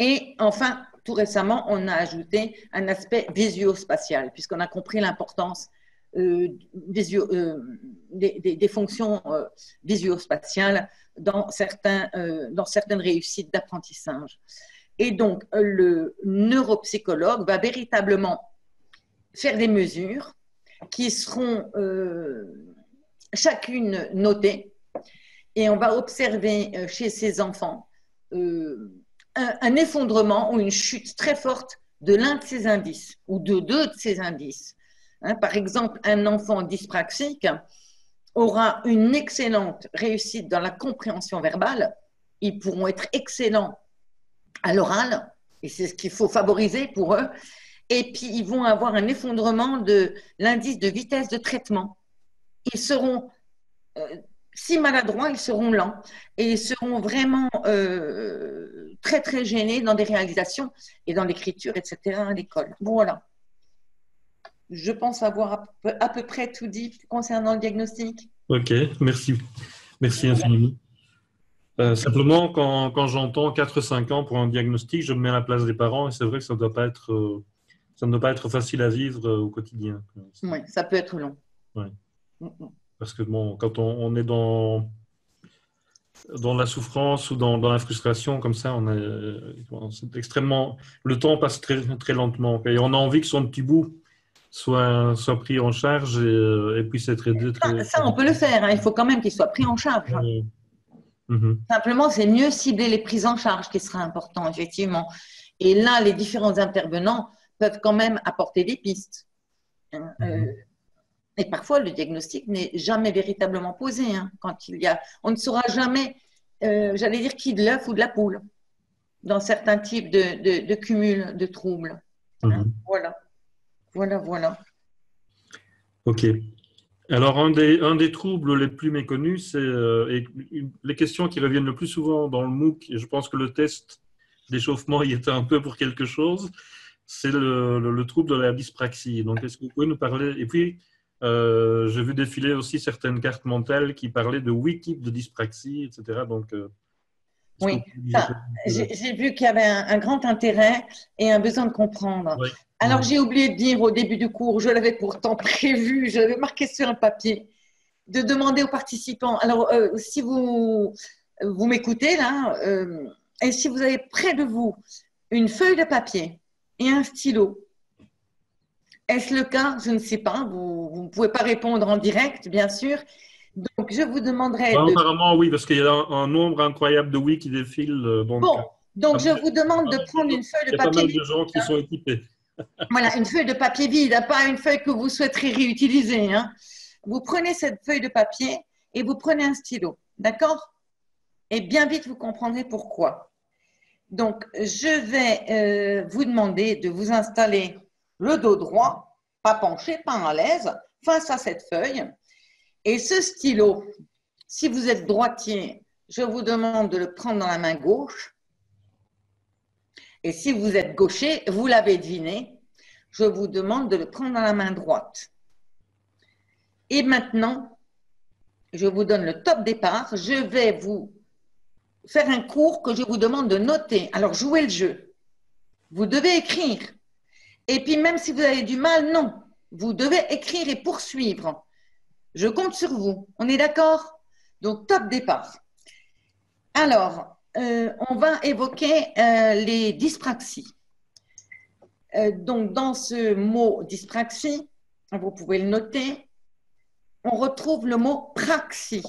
Et enfin, tout récemment, on a ajouté un aspect visuospatial, puisqu'on a compris l'importance euh, euh, des, fonctions euh, visuospatiales dans, certains, dans certaines réussites d'apprentissage. Et donc, le neuropsychologue va véritablement faire des mesures qui seront chacune notées et on va observer chez ces enfants un, effondrement ou une chute très forte de l'un de ces indices ou de deux de ces indices. Hein, par exemple, un enfant dyspraxique aura une excellente réussite dans la compréhension verbale. Ils pourront être excellents à l'oral, et c'est ce qu'il faut favoriser pour eux. Et puis, ils vont avoir un effondrement de l'indice de vitesse de traitement. Ils seront euh, si maladroits, ils seront lents et ils seront vraiment euh, très très gênés dans des réalisations et dans l'écriture, etc. à l'école. Voilà. Je pense avoir à peu, près tout dit concernant le diagnostic. Ok, merci. Merci infiniment. Euh, simplement, quand, quand j'entends 4-5 ans pour un diagnostic, je me mets à la place des parents et c'est vrai que ça, doit pas être, euh, ça ne doit pas être facile à vivre au quotidien. Oui, ça peut être long. Ouais. Mm, mm. Parce que bon, quand on, est dans, dans la souffrance ou dans, dans la frustration, comme ça, on est, c'est extrêmement. Le temps passe très, très lentement. Et on a envie que son petit bout soit, soit pris en charge et, puisse être aidé. ça, on peut le faire. Hein. Il faut quand même qu'il soit pris en charge. Mhm. Simplement, c'est mieux cibler les prises en charge qui sera important, effectivement. Et là, les différents intervenants peuvent quand même apporter des pistes. Hein. Mhm. Euh, et parfois, le diagnostic n'est jamais véritablement posé. Hein, quand il y a, on ne saura jamais, euh, j'allais dire, qui de l'œuf ou de la poule dans certains types de, de, cumul de troubles. Hein, mhm. Voilà, voilà, voilà. Ok. Alors, un des, un des troubles les plus méconnus, c'est euh, les questions qui reviennent le plus souvent dans le MOOC, et je pense que le test d'échauffement y était un peu pour quelque chose, c'est le, trouble de la dyspraxie. Donc, est-ce que vous pouvez nous parler Et puis, euh, j'ai vu défiler aussi certaines cartes mentales qui parlaient de huit types de dyspraxie, etc. Donc, euh, oui, j'ai vu qu'il y avait un, grand intérêt et un besoin de comprendre. Alors, j'ai oublié de dire au début du cours, je l'avais pourtant prévu, je l'avais marqué sur un papier, de demander aux participants. Alors, euh, si vous, vous m'écoutez là, et si vous avez près de vous une feuille de papier et un stylo, est-ce le cas? Je ne sais pas. Vous ne pouvez pas répondre en direct, bien sûr. Donc, je vous demanderai. Apparemment, oui, parce qu'il y a un, nombre incroyable de oui qui défilent. Euh, donc, bon, donc je vous demande de prendre une feuille de papier. Il y a pas mal de gens qui sont équipés. voilà, une feuille de papier vide, hein, pas une feuille que vous souhaiterez réutiliser. Hein. Vous prenez cette feuille de papier et vous prenez un stylo. D'accord? Et bien vite, vous comprendrez pourquoi. Donc, je vais euh, vous demander de vous installer le dos droit, pas penché, pas à l'aise, face à cette feuille. Et ce stylo, si vous êtes droitier, je vous demande de le prendre dans la main gauche. Et si vous êtes gaucher, vous l'avez deviné, je vous demande de le prendre dans la main droite. Et maintenant, je vous donne le top départ. Je vais vous faire un cours que je vous demande de noter. Alors, jouez le jeu. Vous devez écrire. Et puis, même si vous avez du mal, non. Vous devez écrire et poursuivre. Je compte sur vous. On est d'accord? Donc, top départ. Alors, euh, on va évoquer euh, les dyspraxies. Euh, donc, dans ce mot dyspraxie, vous pouvez le noter, on retrouve le mot praxie.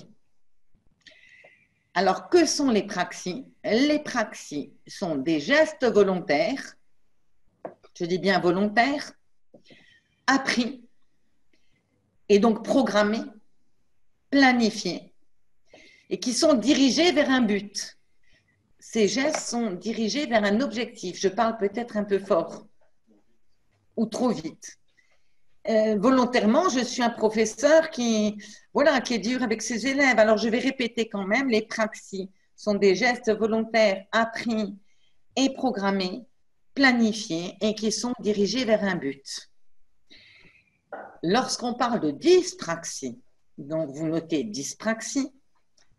Alors, que sont les praxies? Les praxies sont des gestes volontaires, je dis bien volontaires, appris et donc programmés, planifiés et qui sont dirigés vers un but. Ces gestes sont dirigés vers un objectif. Je parle peut-être un peu fort ou trop vite. Euh, volontairement, je suis un professeur qui, voilà, qui est dur avec ses élèves. Alors, je vais répéter quand même, les praxis sont des gestes volontaires appris et programmés, planifiés et qui sont dirigés vers un but. Lorsqu'on parle de dyspraxie, donc vous notez dyspraxie,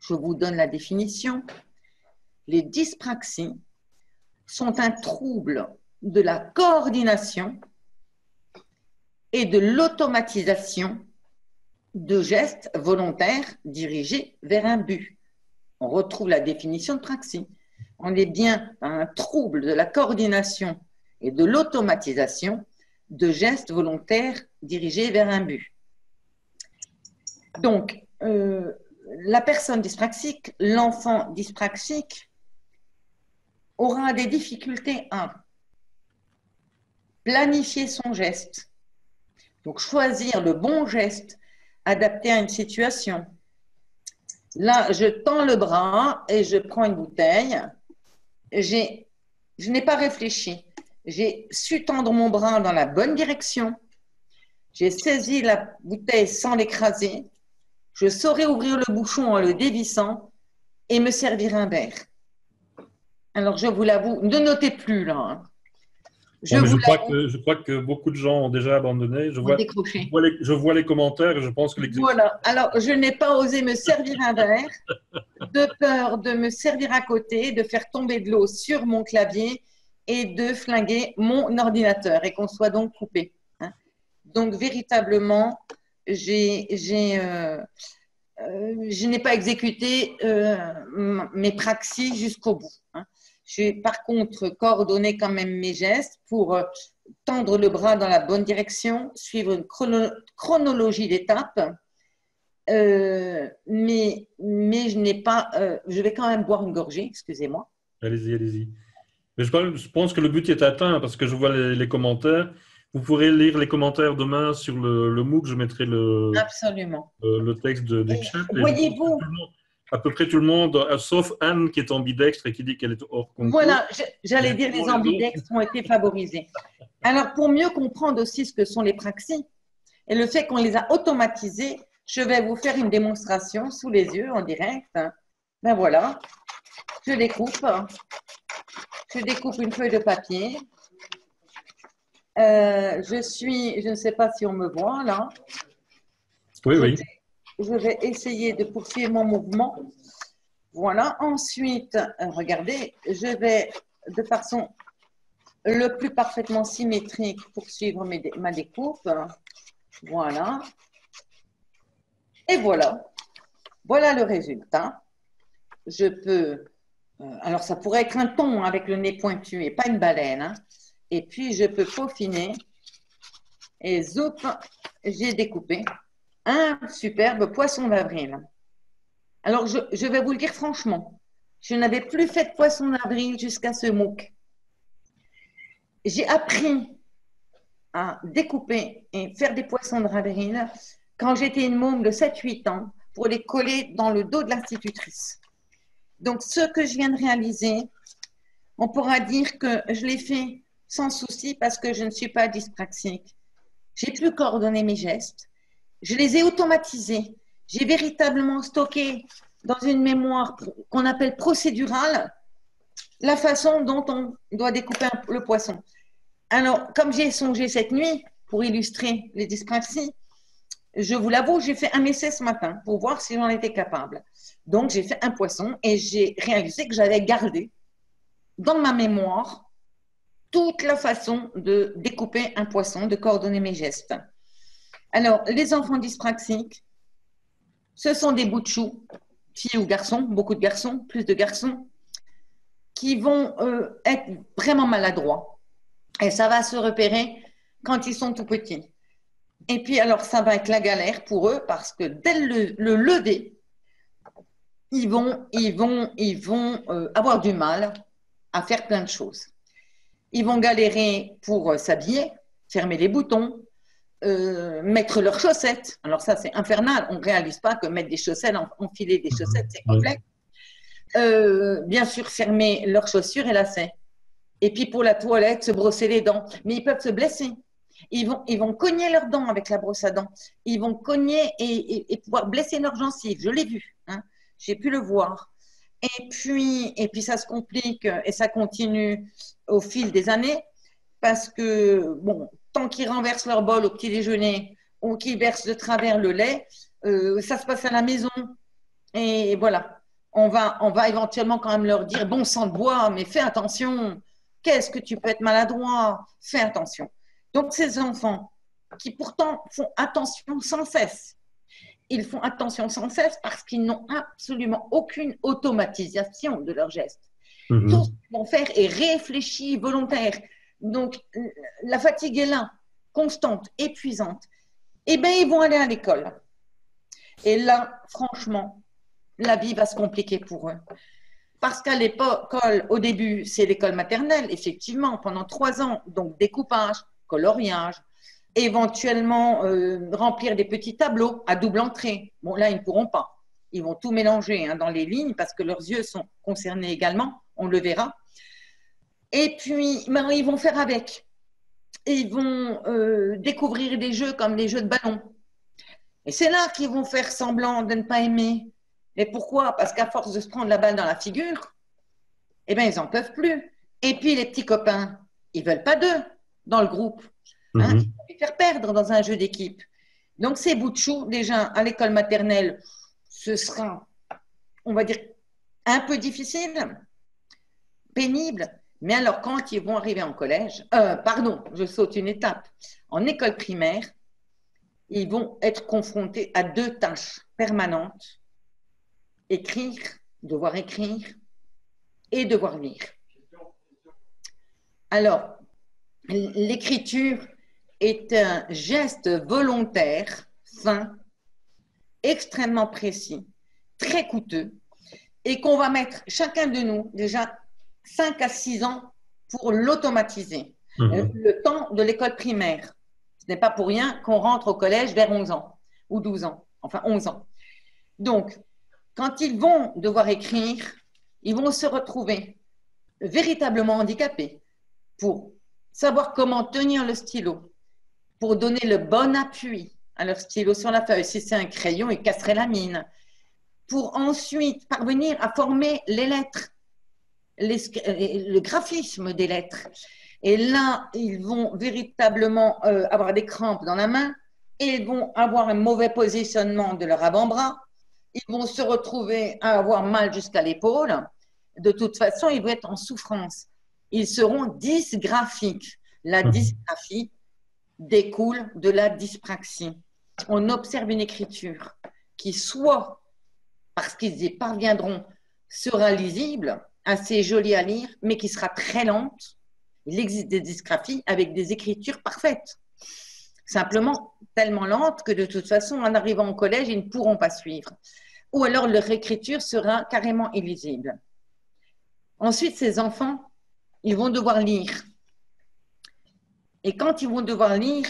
je vous donne la définition. Les dyspraxies sont un trouble de la coordination et de l'automatisation de gestes volontaires dirigés vers un but. On retrouve la définition de praxis. On est bien dans un trouble de la coordination et de l'automatisation de gestes volontaires dirigés vers un but. Donc, euh, la personne dyspraxique, l'enfant dyspraxique, aura des difficultés à planifier son geste, donc, choisir le bon geste adapté à une situation. Là, je tends le bras et je prends une bouteille. Je n'ai pas réfléchi. J'ai su tendre mon bras dans la bonne direction. J'ai saisi la bouteille sans l'écraser. Je saurais ouvrir le bouchon en le dévissant et me servir un verre. Alors, je vous l'avoue, ne notez plus là. Hein. Je, crois que, je, crois que, beaucoup de gens ont déjà abandonné. Je vois, je vois, les, commentaires et je pense que Voilà. Alors, je n'ai pas osé me servir un verre, de peur de me servir à côté, de faire tomber de l'eau sur mon clavier et de flinguer mon ordinateur et qu'on soit donc coupé. Hein. Donc, véritablement, j'ai, euh, euh, je n'ai pas exécuté euh, mes praxis jusqu'au bout. Hein. J'ai par contre coordonné quand même mes gestes pour euh, tendre le bras dans la bonne direction, suivre une chronologie d'étapes. Euh, mais, mais je n'ai pas. Euh, je vais quand même boire une gorgée, excusez-moi. Allez-y, allez-y. Mais je pense que le but est atteint parce que je vois les, commentaires. Vous pourrez lire les commentaires demain sur le, le MOOC. Je mettrai le, Absolument. le texte de, des chats. Voyez-vous, à peu près tout le monde, euh, sauf Anne qui est ambidextre et qui dit qu'elle est hors concours. Voilà, j'allais dire les ambidextres ont été favorisés. Alors, pour mieux comprendre aussi ce que sont les praxis et le fait qu'on les a automatisés, Je vais vous faire une démonstration sous les yeux en direct. Ben voilà, je découpe. Je découpe une feuille de papier. Euh, je suis, je ne sais pas si on me voit là. Oui, oui. Je vais essayer de poursuivre mon mouvement. Voilà. Ensuite, euh, regardez, je vais de façon le plus parfaitement symétrique poursuivre ma découpe. Voilà. Et voilà. Voilà le résultat. Je peux. Euh, alors, ça pourrait être un thon avec le nez pointu et pas une baleine. Hein. Et puis, je peux peaufiner. Et zoup, j'ai découpé un superbe poisson d'avril. Alors, je, vais vous le dire franchement, je n'avais plus fait de poisson d'avril jusqu'à ce MOOC. J'ai appris à découper et faire des poissons d'avril quand j'étais une môme de 7-8 ans pour les coller dans le dos de l'institutrice. Donc, ce que je viens de réaliser, on pourra dire que je l'ai fait sans souci parce que je ne suis pas dyspraxique. J'ai pu coordonner mes gestes. Je les ai automatisés. J'ai véritablement stocké dans une mémoire qu'on appelle procédurale la façon dont on doit découper le poisson. Alors, comme j'ai songé cette nuit pour illustrer les dyspraxies, je vous l'avoue, j'ai fait un essai ce matin pour voir si j'en étais capable. Donc, j'ai fait un poisson et j'ai réalisé que j'avais gardé dans ma mémoire toute la façon de découper un poisson, de coordonner mes gestes. Alors, les enfants dyspraxiques, ce sont des bouts de chou, filles ou garçons, beaucoup de garçons, plus de garçons, qui vont euh, être vraiment maladroits. Et ça va se repérer quand ils sont tout petits. Et puis, alors, ça va être la galère pour eux parce que dès le, lever, ils vont, ils vont, ils vont euh, avoir du mal à faire plein de choses. Ils vont galérer pour euh, s'habiller, fermer les boutons, euh, mettre leurs chaussettes. Alors ça, c'est infernal. On ne réalise pas que mettre des chaussettes, enfiler des chaussettes, c'est complexe. bien sûr, fermer leurs chaussures et lacets. Et puis pour la toilette, se brosser les dents. Mais ils peuvent se blesser. Ils vont, ils vont cogner leurs dents avec la brosse à dents. Ils vont cogner et, pouvoir blesser leurs gencives. Je l'ai vu. Hein. J'ai pu le voir. Et puis, et puis ça se complique et ça continue au fil des années parce que, bon, tant qu'ils renversent leur bol au petit déjeuner ou qu'ils versent de travers le lait, euh, ça se passe à la maison. Et voilà, on va, on va éventuellement quand même leur dire bon sang de bois, mais fais attention. Qu'est-ce que tu peux être maladroit? Fais attention. Donc ces enfants qui pourtant font attention sans cesse, ils font attention sans cesse parce qu'ils n'ont absolument aucune automatisation de leurs gestes. Mhm. Tout ce qu'ils vont faire est réfléchi, volontaire. Donc la fatigue est là, constante, épuisante. Eh bien, ils vont aller à l'école. Et là, franchement, la vie va se compliquer pour eux. Parce qu'à l'école, au début, c'est l'école maternelle, effectivement, pendant trois ans, donc découpage, coloriage, éventuellement euh, remplir des petits tableaux à double entrée. Bon, là, ils ne pourront pas. Ils vont tout mélanger hein, dans les lignes parce que leurs yeux sont concernés également, on le verra. Et puis, ben, ils vont faire avec. ils vont euh, découvrir des jeux comme les jeux de ballon. Et c'est là qu'ils vont faire semblant de ne pas aimer. Et pourquoi? Parce qu'à force de se prendre la balle dans la figure, eh bien, ils n'en peuvent plus. Et puis, les petits copains, ils veulent pas d'eux dans le groupe. Hein, mhm. les faire perdre dans un jeu d'équipe. Donc, ces bouts de chou, déjà, à l'école maternelle, ce sera, on va dire, un peu difficile, pénible. Mais alors, quand ils vont arriver en collège, euh, pardon, je saute une étape, en école primaire, ils vont être confrontés à deux tâches permanentes écrire, devoir écrire et devoir lire. Alors, l'écriture est un geste volontaire, fin, extrêmement précis, très coûteux, et qu'on va mettre chacun de nous déjà 5 à 6 ans pour l'automatiser. Mhm. Euh, le temps de l'école primaire. Ce n'est pas pour rien qu'on rentre au collège vers 11 ans ou 12 ans, enfin 11 ans. Donc, quand ils vont devoir écrire, ils vont se retrouver véritablement handicapés pour savoir comment tenir le stylo, pour donner le bon appui à leur stylo sur la feuille. Si c'est un crayon, ils casseraient la mine. Pour ensuite parvenir à former les lettres, le graphisme des lettres. Et là, ils vont véritablement euh, avoir des crampes dans la main et ils vont avoir un mauvais positionnement de leur avant-bras. Ils vont se retrouver à avoir mal jusqu'à l'épaule. De toute façon, ils vont être en souffrance. Ils seront dysgraphiques. La mhm. dysgraphie découle de la dyspraxie. On observe une écriture qui, soit parce qu'ils y parviendront, sera lisible, assez jolie à lire, mais qui sera très lente, il existe des dysgraphies avec des écritures parfaites. Simplement tellement lentes que de toute façon, en arrivant au collège, ils ne pourront pas suivre. Ou alors leur écriture sera carrément illisible. Ensuite, ces enfants, ils vont devoir lire. Et quand ils vont devoir lire,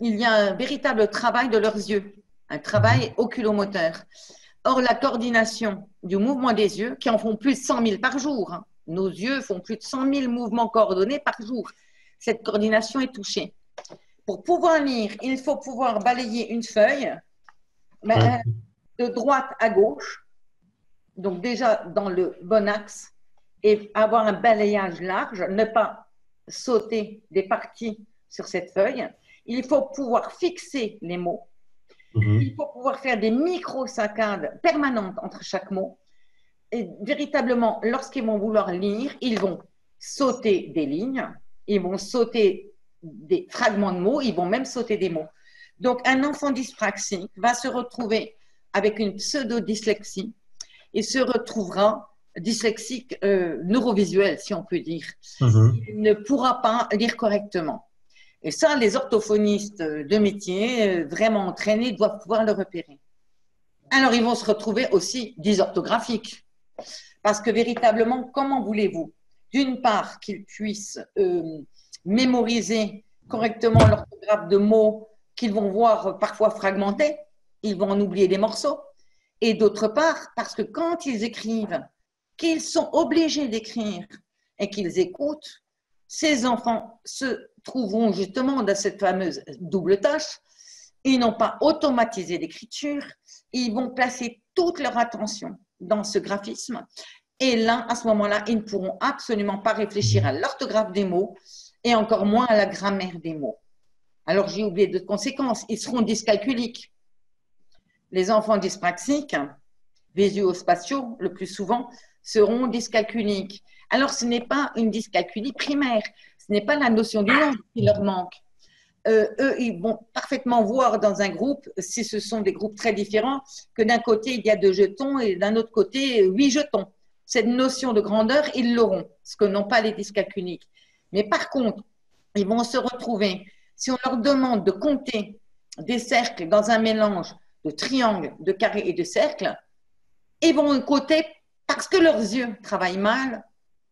il y a un véritable travail de leurs yeux, un travail oculomoteur. Or, la coordination du mouvement des yeux, qui en font plus de 100 000 par jour, hein, nos yeux font plus de 100 000 mouvements coordonnés par jour. Cette coordination est touchée. Pour pouvoir lire, il faut pouvoir balayer une feuille de droite à gauche, donc déjà dans le bon axe, et avoir un balayage large, ne pas sauter des parties sur cette feuille. Il faut pouvoir fixer les mots. Mhm. Il faut pouvoir faire des micro-saccades permanentes entre chaque mot et véritablement, lorsqu'ils vont vouloir lire, ils vont sauter des lignes, ils vont sauter des fragments de mots, ils vont même sauter des mots. Donc, un enfant dyspraxique va se retrouver avec une pseudo-dyslexie et se retrouvera dyslexique euh, neurovisuel, si on peut dire. Mhm. Il ne pourra pas lire correctement. Et ça, les orthophonistes de métier, euh, vraiment entraînés, doivent pouvoir le repérer. Alors, ils vont se retrouver aussi dysorthographiques. Parce que véritablement, comment voulez-vous, d'une part, qu'ils puissent euh, mémoriser correctement l'orthographe de mots qu'ils vont voir parfois fragmentés, ils vont en oublier des morceaux, et d'autre part, parce que quand ils écrivent, qu'ils sont obligés d'écrire et qu'ils écoutent, ces enfants se trouveront justement dans cette fameuse double tâche. Ils n'ont pas automatisé l'écriture, ils vont placer toute leur attention dans ce graphisme. Et là, à ce moment-là, ils ne pourront absolument pas réfléchir à l'orthographe des mots et encore moins à la grammaire des mots. Alors, j'ai oublié d'autres conséquences. Ils seront dyscalculiques. Les enfants dyspraxiques, visuospatiaux, le plus souvent, seront dyscalculiques. Alors, ce n'est pas une dyscalculie primaire. Ce n'est pas la notion du nombre qui leur manque. Euh, eux, ils vont parfaitement voir dans un groupe, si ce sont des groupes très différents, que d'un côté, il y a deux jetons et d'un autre côté, huit jetons. Cette notion de grandeur, ils l'auront, ce que n'ont pas les dyscalculiques. Mais par contre, ils vont se retrouver, si on leur demande de compter des cercles dans un mélange de triangles, de carrés et de cercles, ils vont compter parce que leurs yeux travaillent mal,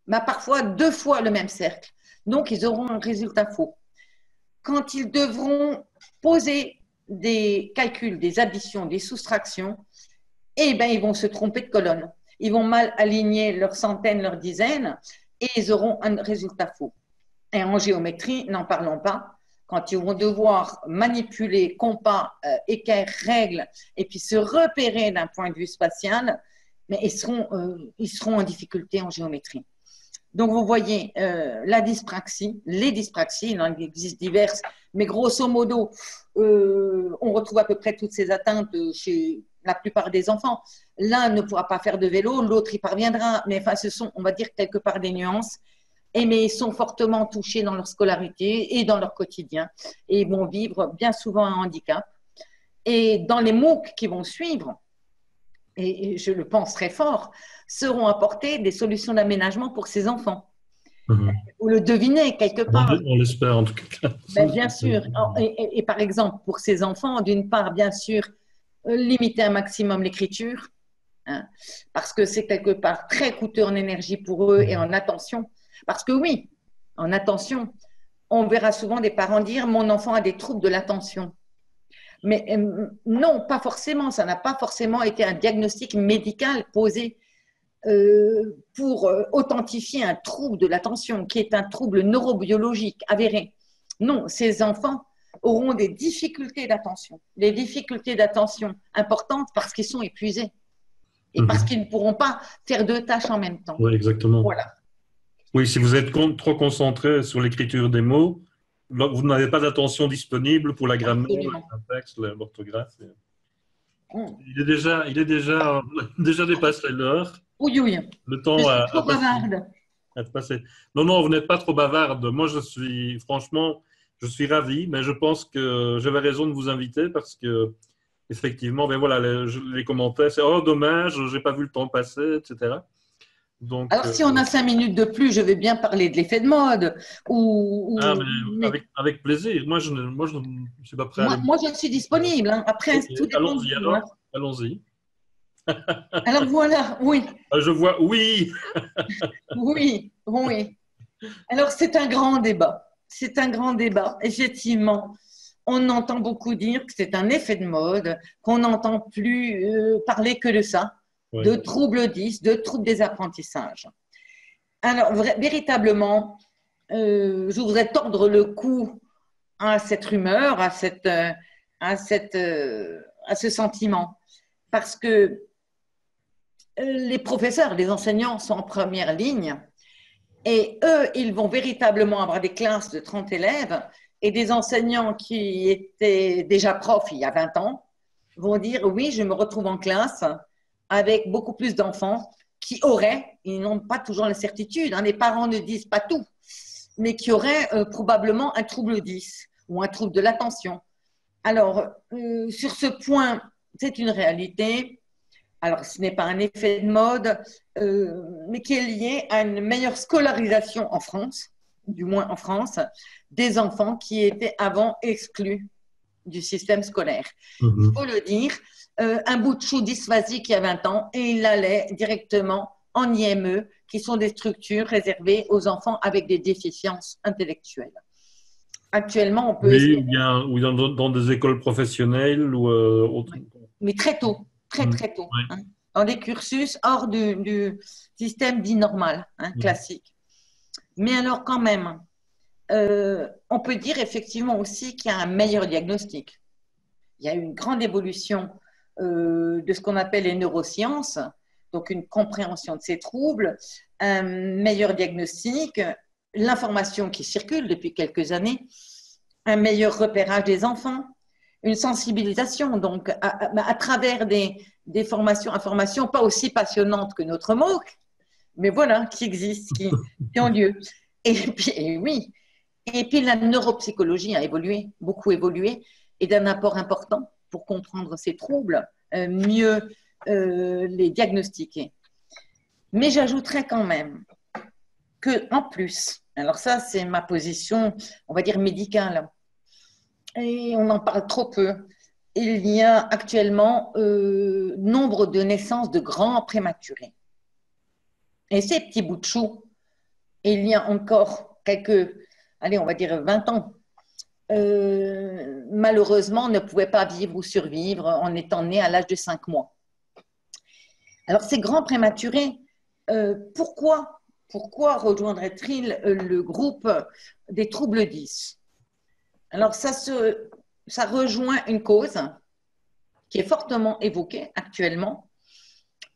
mais parfois deux fois le même cercle. Donc, ils auront un résultat faux quand ils devront poser des calculs, des additions, des soustractions, eh bien, ils vont se tromper de colonne. Ils vont mal aligner leurs centaines, leurs dizaines, et ils auront un résultat faux. Et en géométrie, n'en parlons pas. Quand ils vont devoir manipuler compas, euh, équerres, règles, et puis se repérer d'un point de vue spatial, mais ils seront, euh, ils seront en difficulté en géométrie. Donc, vous voyez euh, la dyspraxie, les dyspraxies, il en existe diverses, mais grosso modo, euh, on retrouve à peu près toutes ces atteintes chez la plupart des enfants. L'un ne pourra pas faire de vélo, l'autre y parviendra, mais enfin, ce sont, on va dire, quelque part des nuances. Et mais ils sont fortement touchés dans leur scolarité et dans leur quotidien et vont vivre bien souvent un handicap. Et dans les MOOC qui vont suivre, et je le pense très fort, seront apportées des solutions d'aménagement pour ces enfants. Mhm. Vous le devinez quelque part. On l'espère en tout cas. Ben, bien sûr. Et, par exemple, pour ces enfants, d'une part, bien sûr, euh, limiter un maximum l'écriture, hein, parce que c'est quelque part très coûteux en énergie pour eux et en attention. Parce que oui, en attention, on verra souvent des parents dire mon enfant a des troubles de l'attention. Mais euh, non, pas forcément. Ça n'a pas forcément été un diagnostic médical posé euh, pour euh, authentifier un trouble de l'attention, qui est un trouble neurobiologique avéré. Non, ces enfants auront des difficultés d'attention. Des difficultés d'attention importantes parce qu'ils sont épuisés et parce mhm. qu'ils ne pourront pas faire deux tâches en même temps. Oui, exactement. Voilà. Oui, si vous êtes trop concentré sur l'écriture des mots, vous n'avez pas d'attention disponible pour la grammaire, l'orthographe. Mm. Il est déjà, il est déjà, déjà dépassé l'heure. Oui, oui. Le temps je suis trop bavarde. Non, non, vous n'êtes pas trop bavarde. Moi, je suis, franchement, je suis ravi, mais je pense que j'avais raison de vous inviter parce que, effectivement, ben voilà, les, les commentaires, c'est oh dommage, j'ai pas vu le temps passer, etc. Donc, Alors, si on a euh, cinq minutes de plus, je vais bien parler de l'effet de mode. Ou, ah, Avec, avec, plaisir. Moi, je ne moi, je suis pas prêt moi, à... moi, je suis disponible. Hein. Après, tout Allons-y alors. Allons-y. alors voilà, oui. Ah, je vois, oui. oui, oui. Alors, c'est un grand débat. C'est un grand débat. Effectivement, on entend beaucoup dire que c'est un effet de mode, qu'on n'entend plus euh, parler que de ça de troubles 10, de troubles des apprentissages. Alors, véritablement, euh, je voudrais tordre le cou à cette rumeur, à, cette, euh, euh, à ce sentiment, parce que les professeurs, les enseignants sont en première ligne, et eux, ils vont véritablement avoir des classes de 30 élèves, et des enseignants qui étaient déjà profs il y a 20 ans vont dire, oui, je me retrouve en classe avec beaucoup plus d'enfants qui auraient, ils n'ont pas toujours la certitude, hein, les parents ne disent pas tout, mais qui auraient euh, probablement un trouble 10 ou un trouble de l'attention. Alors, euh, sur ce point, c'est une réalité. Alors, ce n'est pas un effet de mode, euh, mais qui est lié à une meilleure scolarisation en France, du moins en France, des enfants qui étaient avant exclus du système scolaire. Mhm. Il faut le dire, euh, un bout de chou dysphasique il y a 20 ans et il allait directement en IME, qui sont des structures réservées aux enfants avec des déficiences intellectuelles. Actuellement, on peut. Oui, bien, ou dans, dans, des écoles professionnelles ou euh, autre... Mais très tôt, très très tôt. Hein. dans des cursus hors du, système dit normal, hein, classique. Mais alors, quand même, euh, on peut dire effectivement aussi qu'il y a un meilleur diagnostic. Il y a eu une grande évolution de ce qu'on appelle les neurosciences, donc une compréhension de ces troubles, un meilleur diagnostic, l'information qui circule depuis quelques années, un meilleur repérage des enfants, une sensibilisation, donc à, travers des, formations, informations pas aussi passionnantes que notre MOOC, mais voilà, qui existent, qui, ont lieu. Et puis, oui, et puis la neuropsychologie a évolué, beaucoup évolué, et d'un apport important comprendre ces troubles, euh, mieux euh, les diagnostiquer. Mais j'ajouterais quand même que en plus, alors ça c'est ma position, on va dire médicale, et on en parle trop peu. Il y a actuellement euh, nombre de naissances de grands prématurés. Et ces petits bouts de chou, il y a encore quelques, allez, on va dire 20 ans, euh, malheureusement, ne pouvaient pas vivre ou survivre en étant nés à l'âge de 5 mois. Alors, ces grands prématurés, euh, pourquoi, pourquoi rejoindraient-ils euh, le groupe des troubles 10 Alors, ça, se, ça rejoint une cause qui est fortement évoquée actuellement.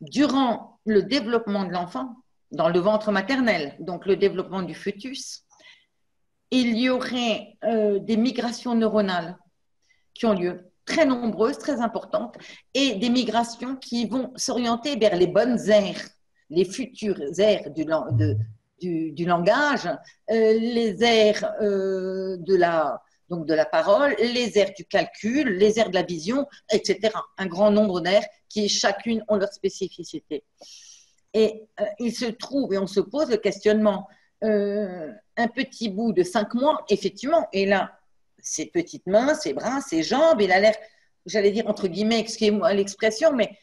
Durant le développement de l'enfant, dans le ventre maternel, donc le développement du fœtus, il y aurait euh, des migrations neuronales qui ont lieu, très nombreuses, très importantes, et des migrations qui vont s'orienter vers les bonnes aires, les futures aires du, langage, euh, les aires euh, de, la, donc de la parole, les aires du calcul, les aires de la vision, etc. Un grand nombre d'aires qui chacune ont leur spécificité. Et il se trouve, et on se pose le questionnement, euh, un petit bout de cinq mois, effectivement, et là, ses petites mains, ses bras, ses jambes, il a l'air, j'allais dire entre guillemets, excusez-moi l'expression, mais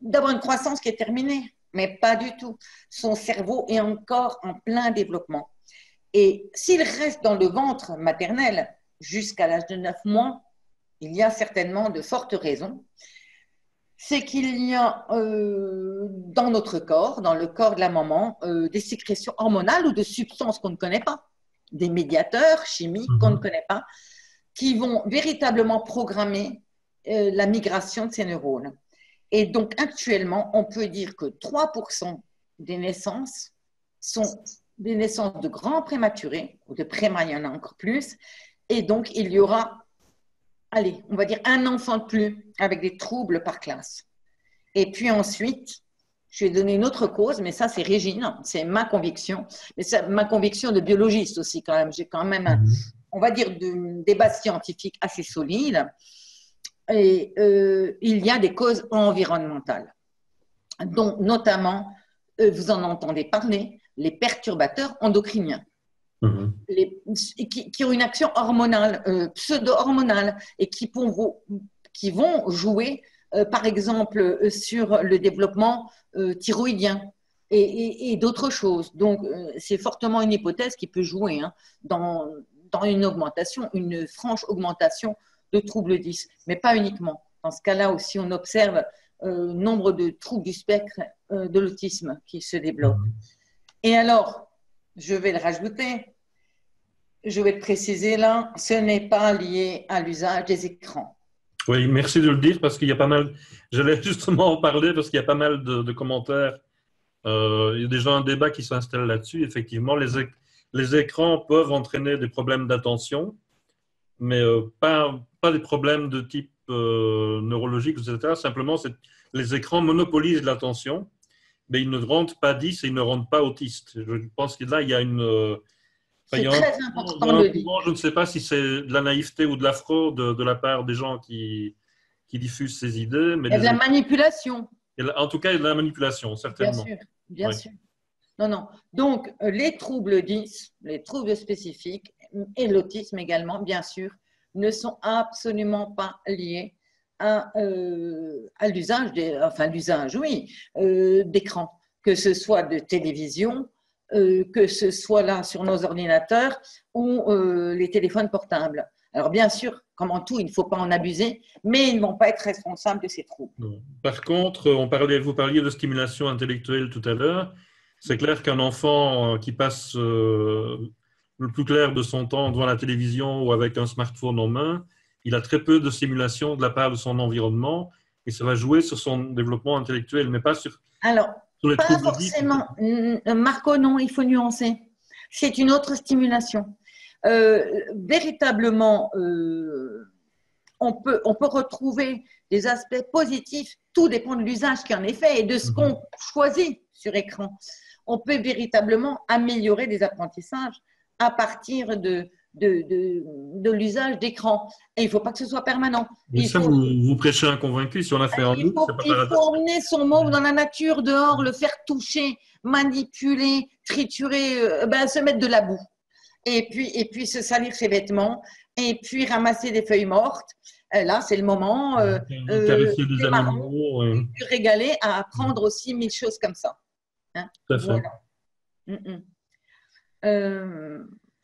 d'avoir une croissance qui est terminée. Mais pas du tout. Son cerveau est encore en plein développement. Et s'il reste dans le ventre maternel jusqu'à l'âge de 9 mois, il y a certainement de fortes raisons c'est qu'il y a euh, dans notre corps, dans le corps de la maman, euh, des sécrétions hormonales ou de substances qu'on ne connaît pas, des médiateurs chimiques qu'on ne mhm. connaît pas, qui vont véritablement programmer euh, la migration de ces neurones. Et donc, actuellement, on peut dire que 3% des naissances sont des naissances de grands prématurés, ou de préma, il y en a encore plus. Et donc, il y aura, allez, on va dire un enfant de plus avec des troubles par classe. Et puis ensuite, je vais donner une autre cause, mais ça, c'est Régine, c'est ma conviction. Mais c'est ma conviction de biologiste aussi, quand même. J'ai quand même, mhm. on va dire, des bases scientifiques assez solides. Et euh, il y a des causes environnementales, dont notamment, euh, vous en entendez parler, les perturbateurs endocriniens. Mhm. qui, ont une action hormonale, euh, pseudo-hormonale, et qui, qui vont jouer euh, par exemple, euh, sur le développement thyroïdien et, d'autres choses. Donc, c'est fortement une hypothèse qui peut jouer hein, dans, dans une augmentation, une franche augmentation de troubles 10, mais pas uniquement. Dans ce cas-là aussi, on observe nombre de troubles du spectre de l'autisme qui se développent. Et alors, je vais le rajouter, je vais préciser là, ce n'est pas lié à l'usage des écrans. Oui, merci de le dire parce qu'il y a pas mal. J'allais justement en parler parce qu'il y a pas mal de, commentaires. Euh, il y a déjà un débat qui s'installe là-dessus. Effectivement, les, écrans peuvent entraîner des problèmes d'attention, mais euh, pas, pas des problèmes de type euh, neurologique, etc. Simplement, les écrans monopolisent l'attention, mais ils ne rendent pas 10 et ils ne rendent pas autistes. Je pense que là, il y a une c'est très important de dire. Je ne sais pas si c'est de la naïveté ou de la fraude de, la part des gens qui, qui diffusent ces idées. Mais il y a de la manipulation. En tout cas, il y a de la manipulation, certainement. Bien sûr, bien sûr. Non, non. Donc, euh, les troubles 10, les troubles spécifiques et l'autisme également, bien sûr, ne sont absolument pas liés à, euh, à l'usage, enfin l'usage, oui, euh, d'écran, que ce soit de télévision, euh, que ce soit là sur nos ordinateurs ou euh, les téléphones portables. Alors bien sûr, comme en tout, il ne faut pas en abuser, mais ils ne vont pas être responsables de ces troubles. Par contre, on parlait, vous parliez de stimulation intellectuelle tout à l'heure. C'est clair qu'un enfant euh, qui passe le plus clair de son temps devant la télévision ou avec un smartphone en main, il a très peu de stimulation de la part de son environnement et ça va jouer sur son développement intellectuel, mais pas sur... Alors, pas forcément. Marco, non, il faut nuancer. C'est une autre stimulation. Euh, véritablement, euh, on, peut, on peut retrouver des aspects positifs. Tout dépend de l'usage qui en est fait et de ce mhm. qu'on choisit sur écran. On peut véritablement améliorer des apprentissages à partir de, de, de, l'usage d'écran. Et il ne faut pas que ce soit permanent. Mais ça, vous, vous, prêchez un convaincu. Si on a fait un il faut, il faut emmener son môme dans la nature, dehors, le faire toucher, manipuler, triturer, euh, ben, se mettre de la boue. Et puis, et puis se salir ses vêtements. Et puis ramasser des feuilles mortes. là, c'est le moment. Euh, euh, des animaux. régaler à apprendre aussi mille choses comme ça. Hein Tout à fait. Mm, mm.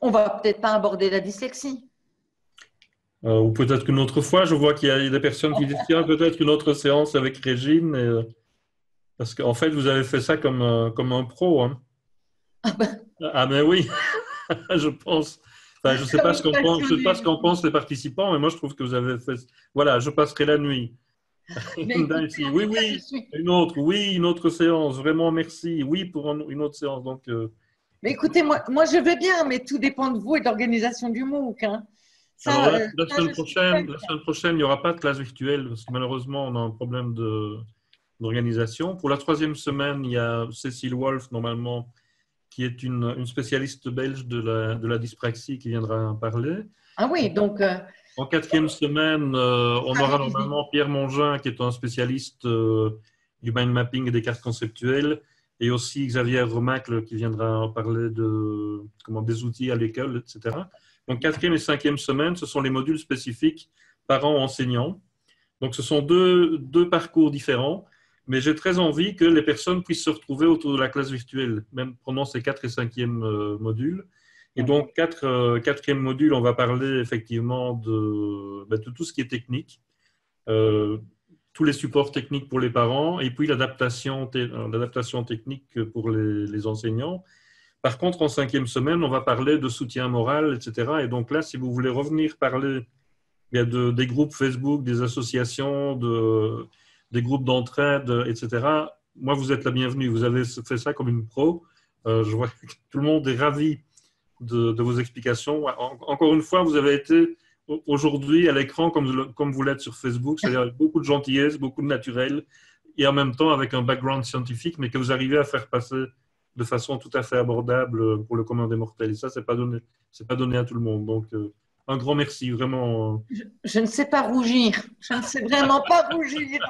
On va peut-être pas aborder la dyslexie. Euh, ou peut-être qu'une autre fois, je vois qu'il y a des personnes qui disent tiens, peut-être une autre séance avec Régine. Euh, parce qu'en fait, vous avez fait ça comme, euh, comme un pro. Hein. Ah, ben. ah, mais oui, je pense. je ne sais pas ce qu'en pensent, les participants, mais moi, je trouve que vous avez fait. Voilà, je passerai la nuit. oui, oui, une autre, oui, une autre séance. Vraiment, merci. Oui, pour une autre séance. Donc, mais écoutez, moi, moi je veux bien, mais tout dépend de vous et de l'organisation du MOOC. Hein. Alors, la, euh, semaine prochaine, la, semaine prochaine, il n'y aura pas de classe virtuelle parce que malheureusement, on a un problème d'organisation. Pour la troisième semaine, il y a Cécile Wolf, normalement, qui est une, une spécialiste belge de la, de la, dyspraxie, qui viendra parler. Ah oui, donc. Euh, en quatrième semaine, euh, on aura normalement Pierre Mongin, qui est un spécialiste du mind mapping et des cartes conceptuelles, et aussi Xavier Romacle qui viendra parler de comment, des outils à l'école, etc. Donc, quatrième et cinquième semaine, ce sont les modules spécifiques parents-enseignants. Donc, ce sont deux, deux, parcours différents, mais j'ai très envie que les personnes puissent se retrouver autour de la classe virtuelle, même pendant ces quatre et cinquième euh, modules. Et donc, euh, quatrième module, on va parler effectivement de, ben, tout ce qui est technique. Euh, tous les supports techniques pour les parents et puis l'adaptation, euh, technique pour les, enseignants. Par contre, en cinquième semaine, on va parler de soutien moral, etc. Et donc là, si vous voulez revenir parler des groupes Facebook, des associations, de, des groupes d'entraide, etc. Moi, vous êtes la bienvenue. Vous avez fait ça comme une pro. Euh, je vois que tout le monde est ravi de, vos explications. encore une fois, vous avez été aujourd'hui à l'écran comme, comme vous l'êtes sur Facebook, c'est-à-dire avec beaucoup de gentillesse, beaucoup de naturel, et en même temps avec un background scientifique, mais que vous arrivez à faire passer de façon tout à fait abordable pour le commun des mortels. Et ça, c'est pas donné, pas donné à tout le monde. Donc, euh, un grand merci, vraiment. Je, ne sais pas rougir. Je ne sais vraiment pas rougir.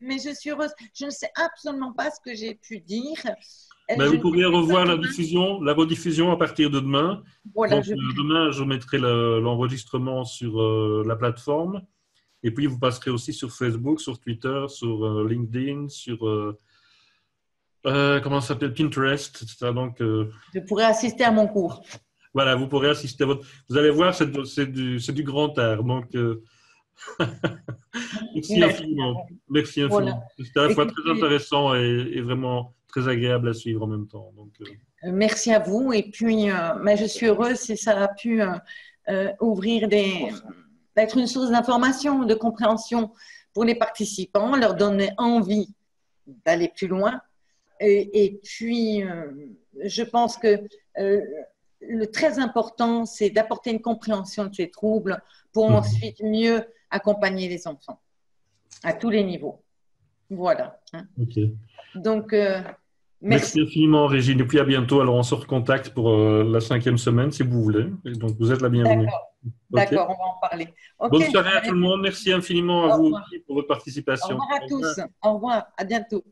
mais, je suis heureuse. Je ne sais absolument pas ce que j'ai pu dire. Mais vous pourriez revoir la diffusion, la rediffusion à partir de demain. Voilà, je... Euh, demain, je mettrai l'enregistrement sur euh, la plateforme. Et puis, vous passerez aussi sur Facebook, sur Twitter, sur euh, LinkedIn, sur comment ça s'appelle? Pinterest, etc. Donc, je pourrais assister à mon cours. Voilà, vous pourrez assister à votre. Vous allez voir, c'est du, du, grand art. Donc, Merci infiniment. Merci infiniment. C'était à la fois très intéressant et, vraiment très agréable à suivre en même temps. Donc, euh. Merci à vous. Et puis, euh, mais je suis heureuse si ça a pu euh, ouvrir des. être une source d'information, de compréhension pour les participants, leur donner envie d'aller plus loin. Et, et puis, je pense que le très important, c'est d'apporter une compréhension de ces troubles pour mmh. ensuite mieux accompagner les enfants à tous les niveaux. Voilà. Hein. Donc, euh, merci. infiniment, Régine. Et puis à bientôt. Alors, on se recontacte pour euh, la cinquième semaine, si vous voulez. donc, vous êtes la bienvenue. D'accord, on va en parler. Bonne soirée à tout le monde. Merci infiniment à vous pour votre participation. Au revoir à tous. Au revoir. À bientôt.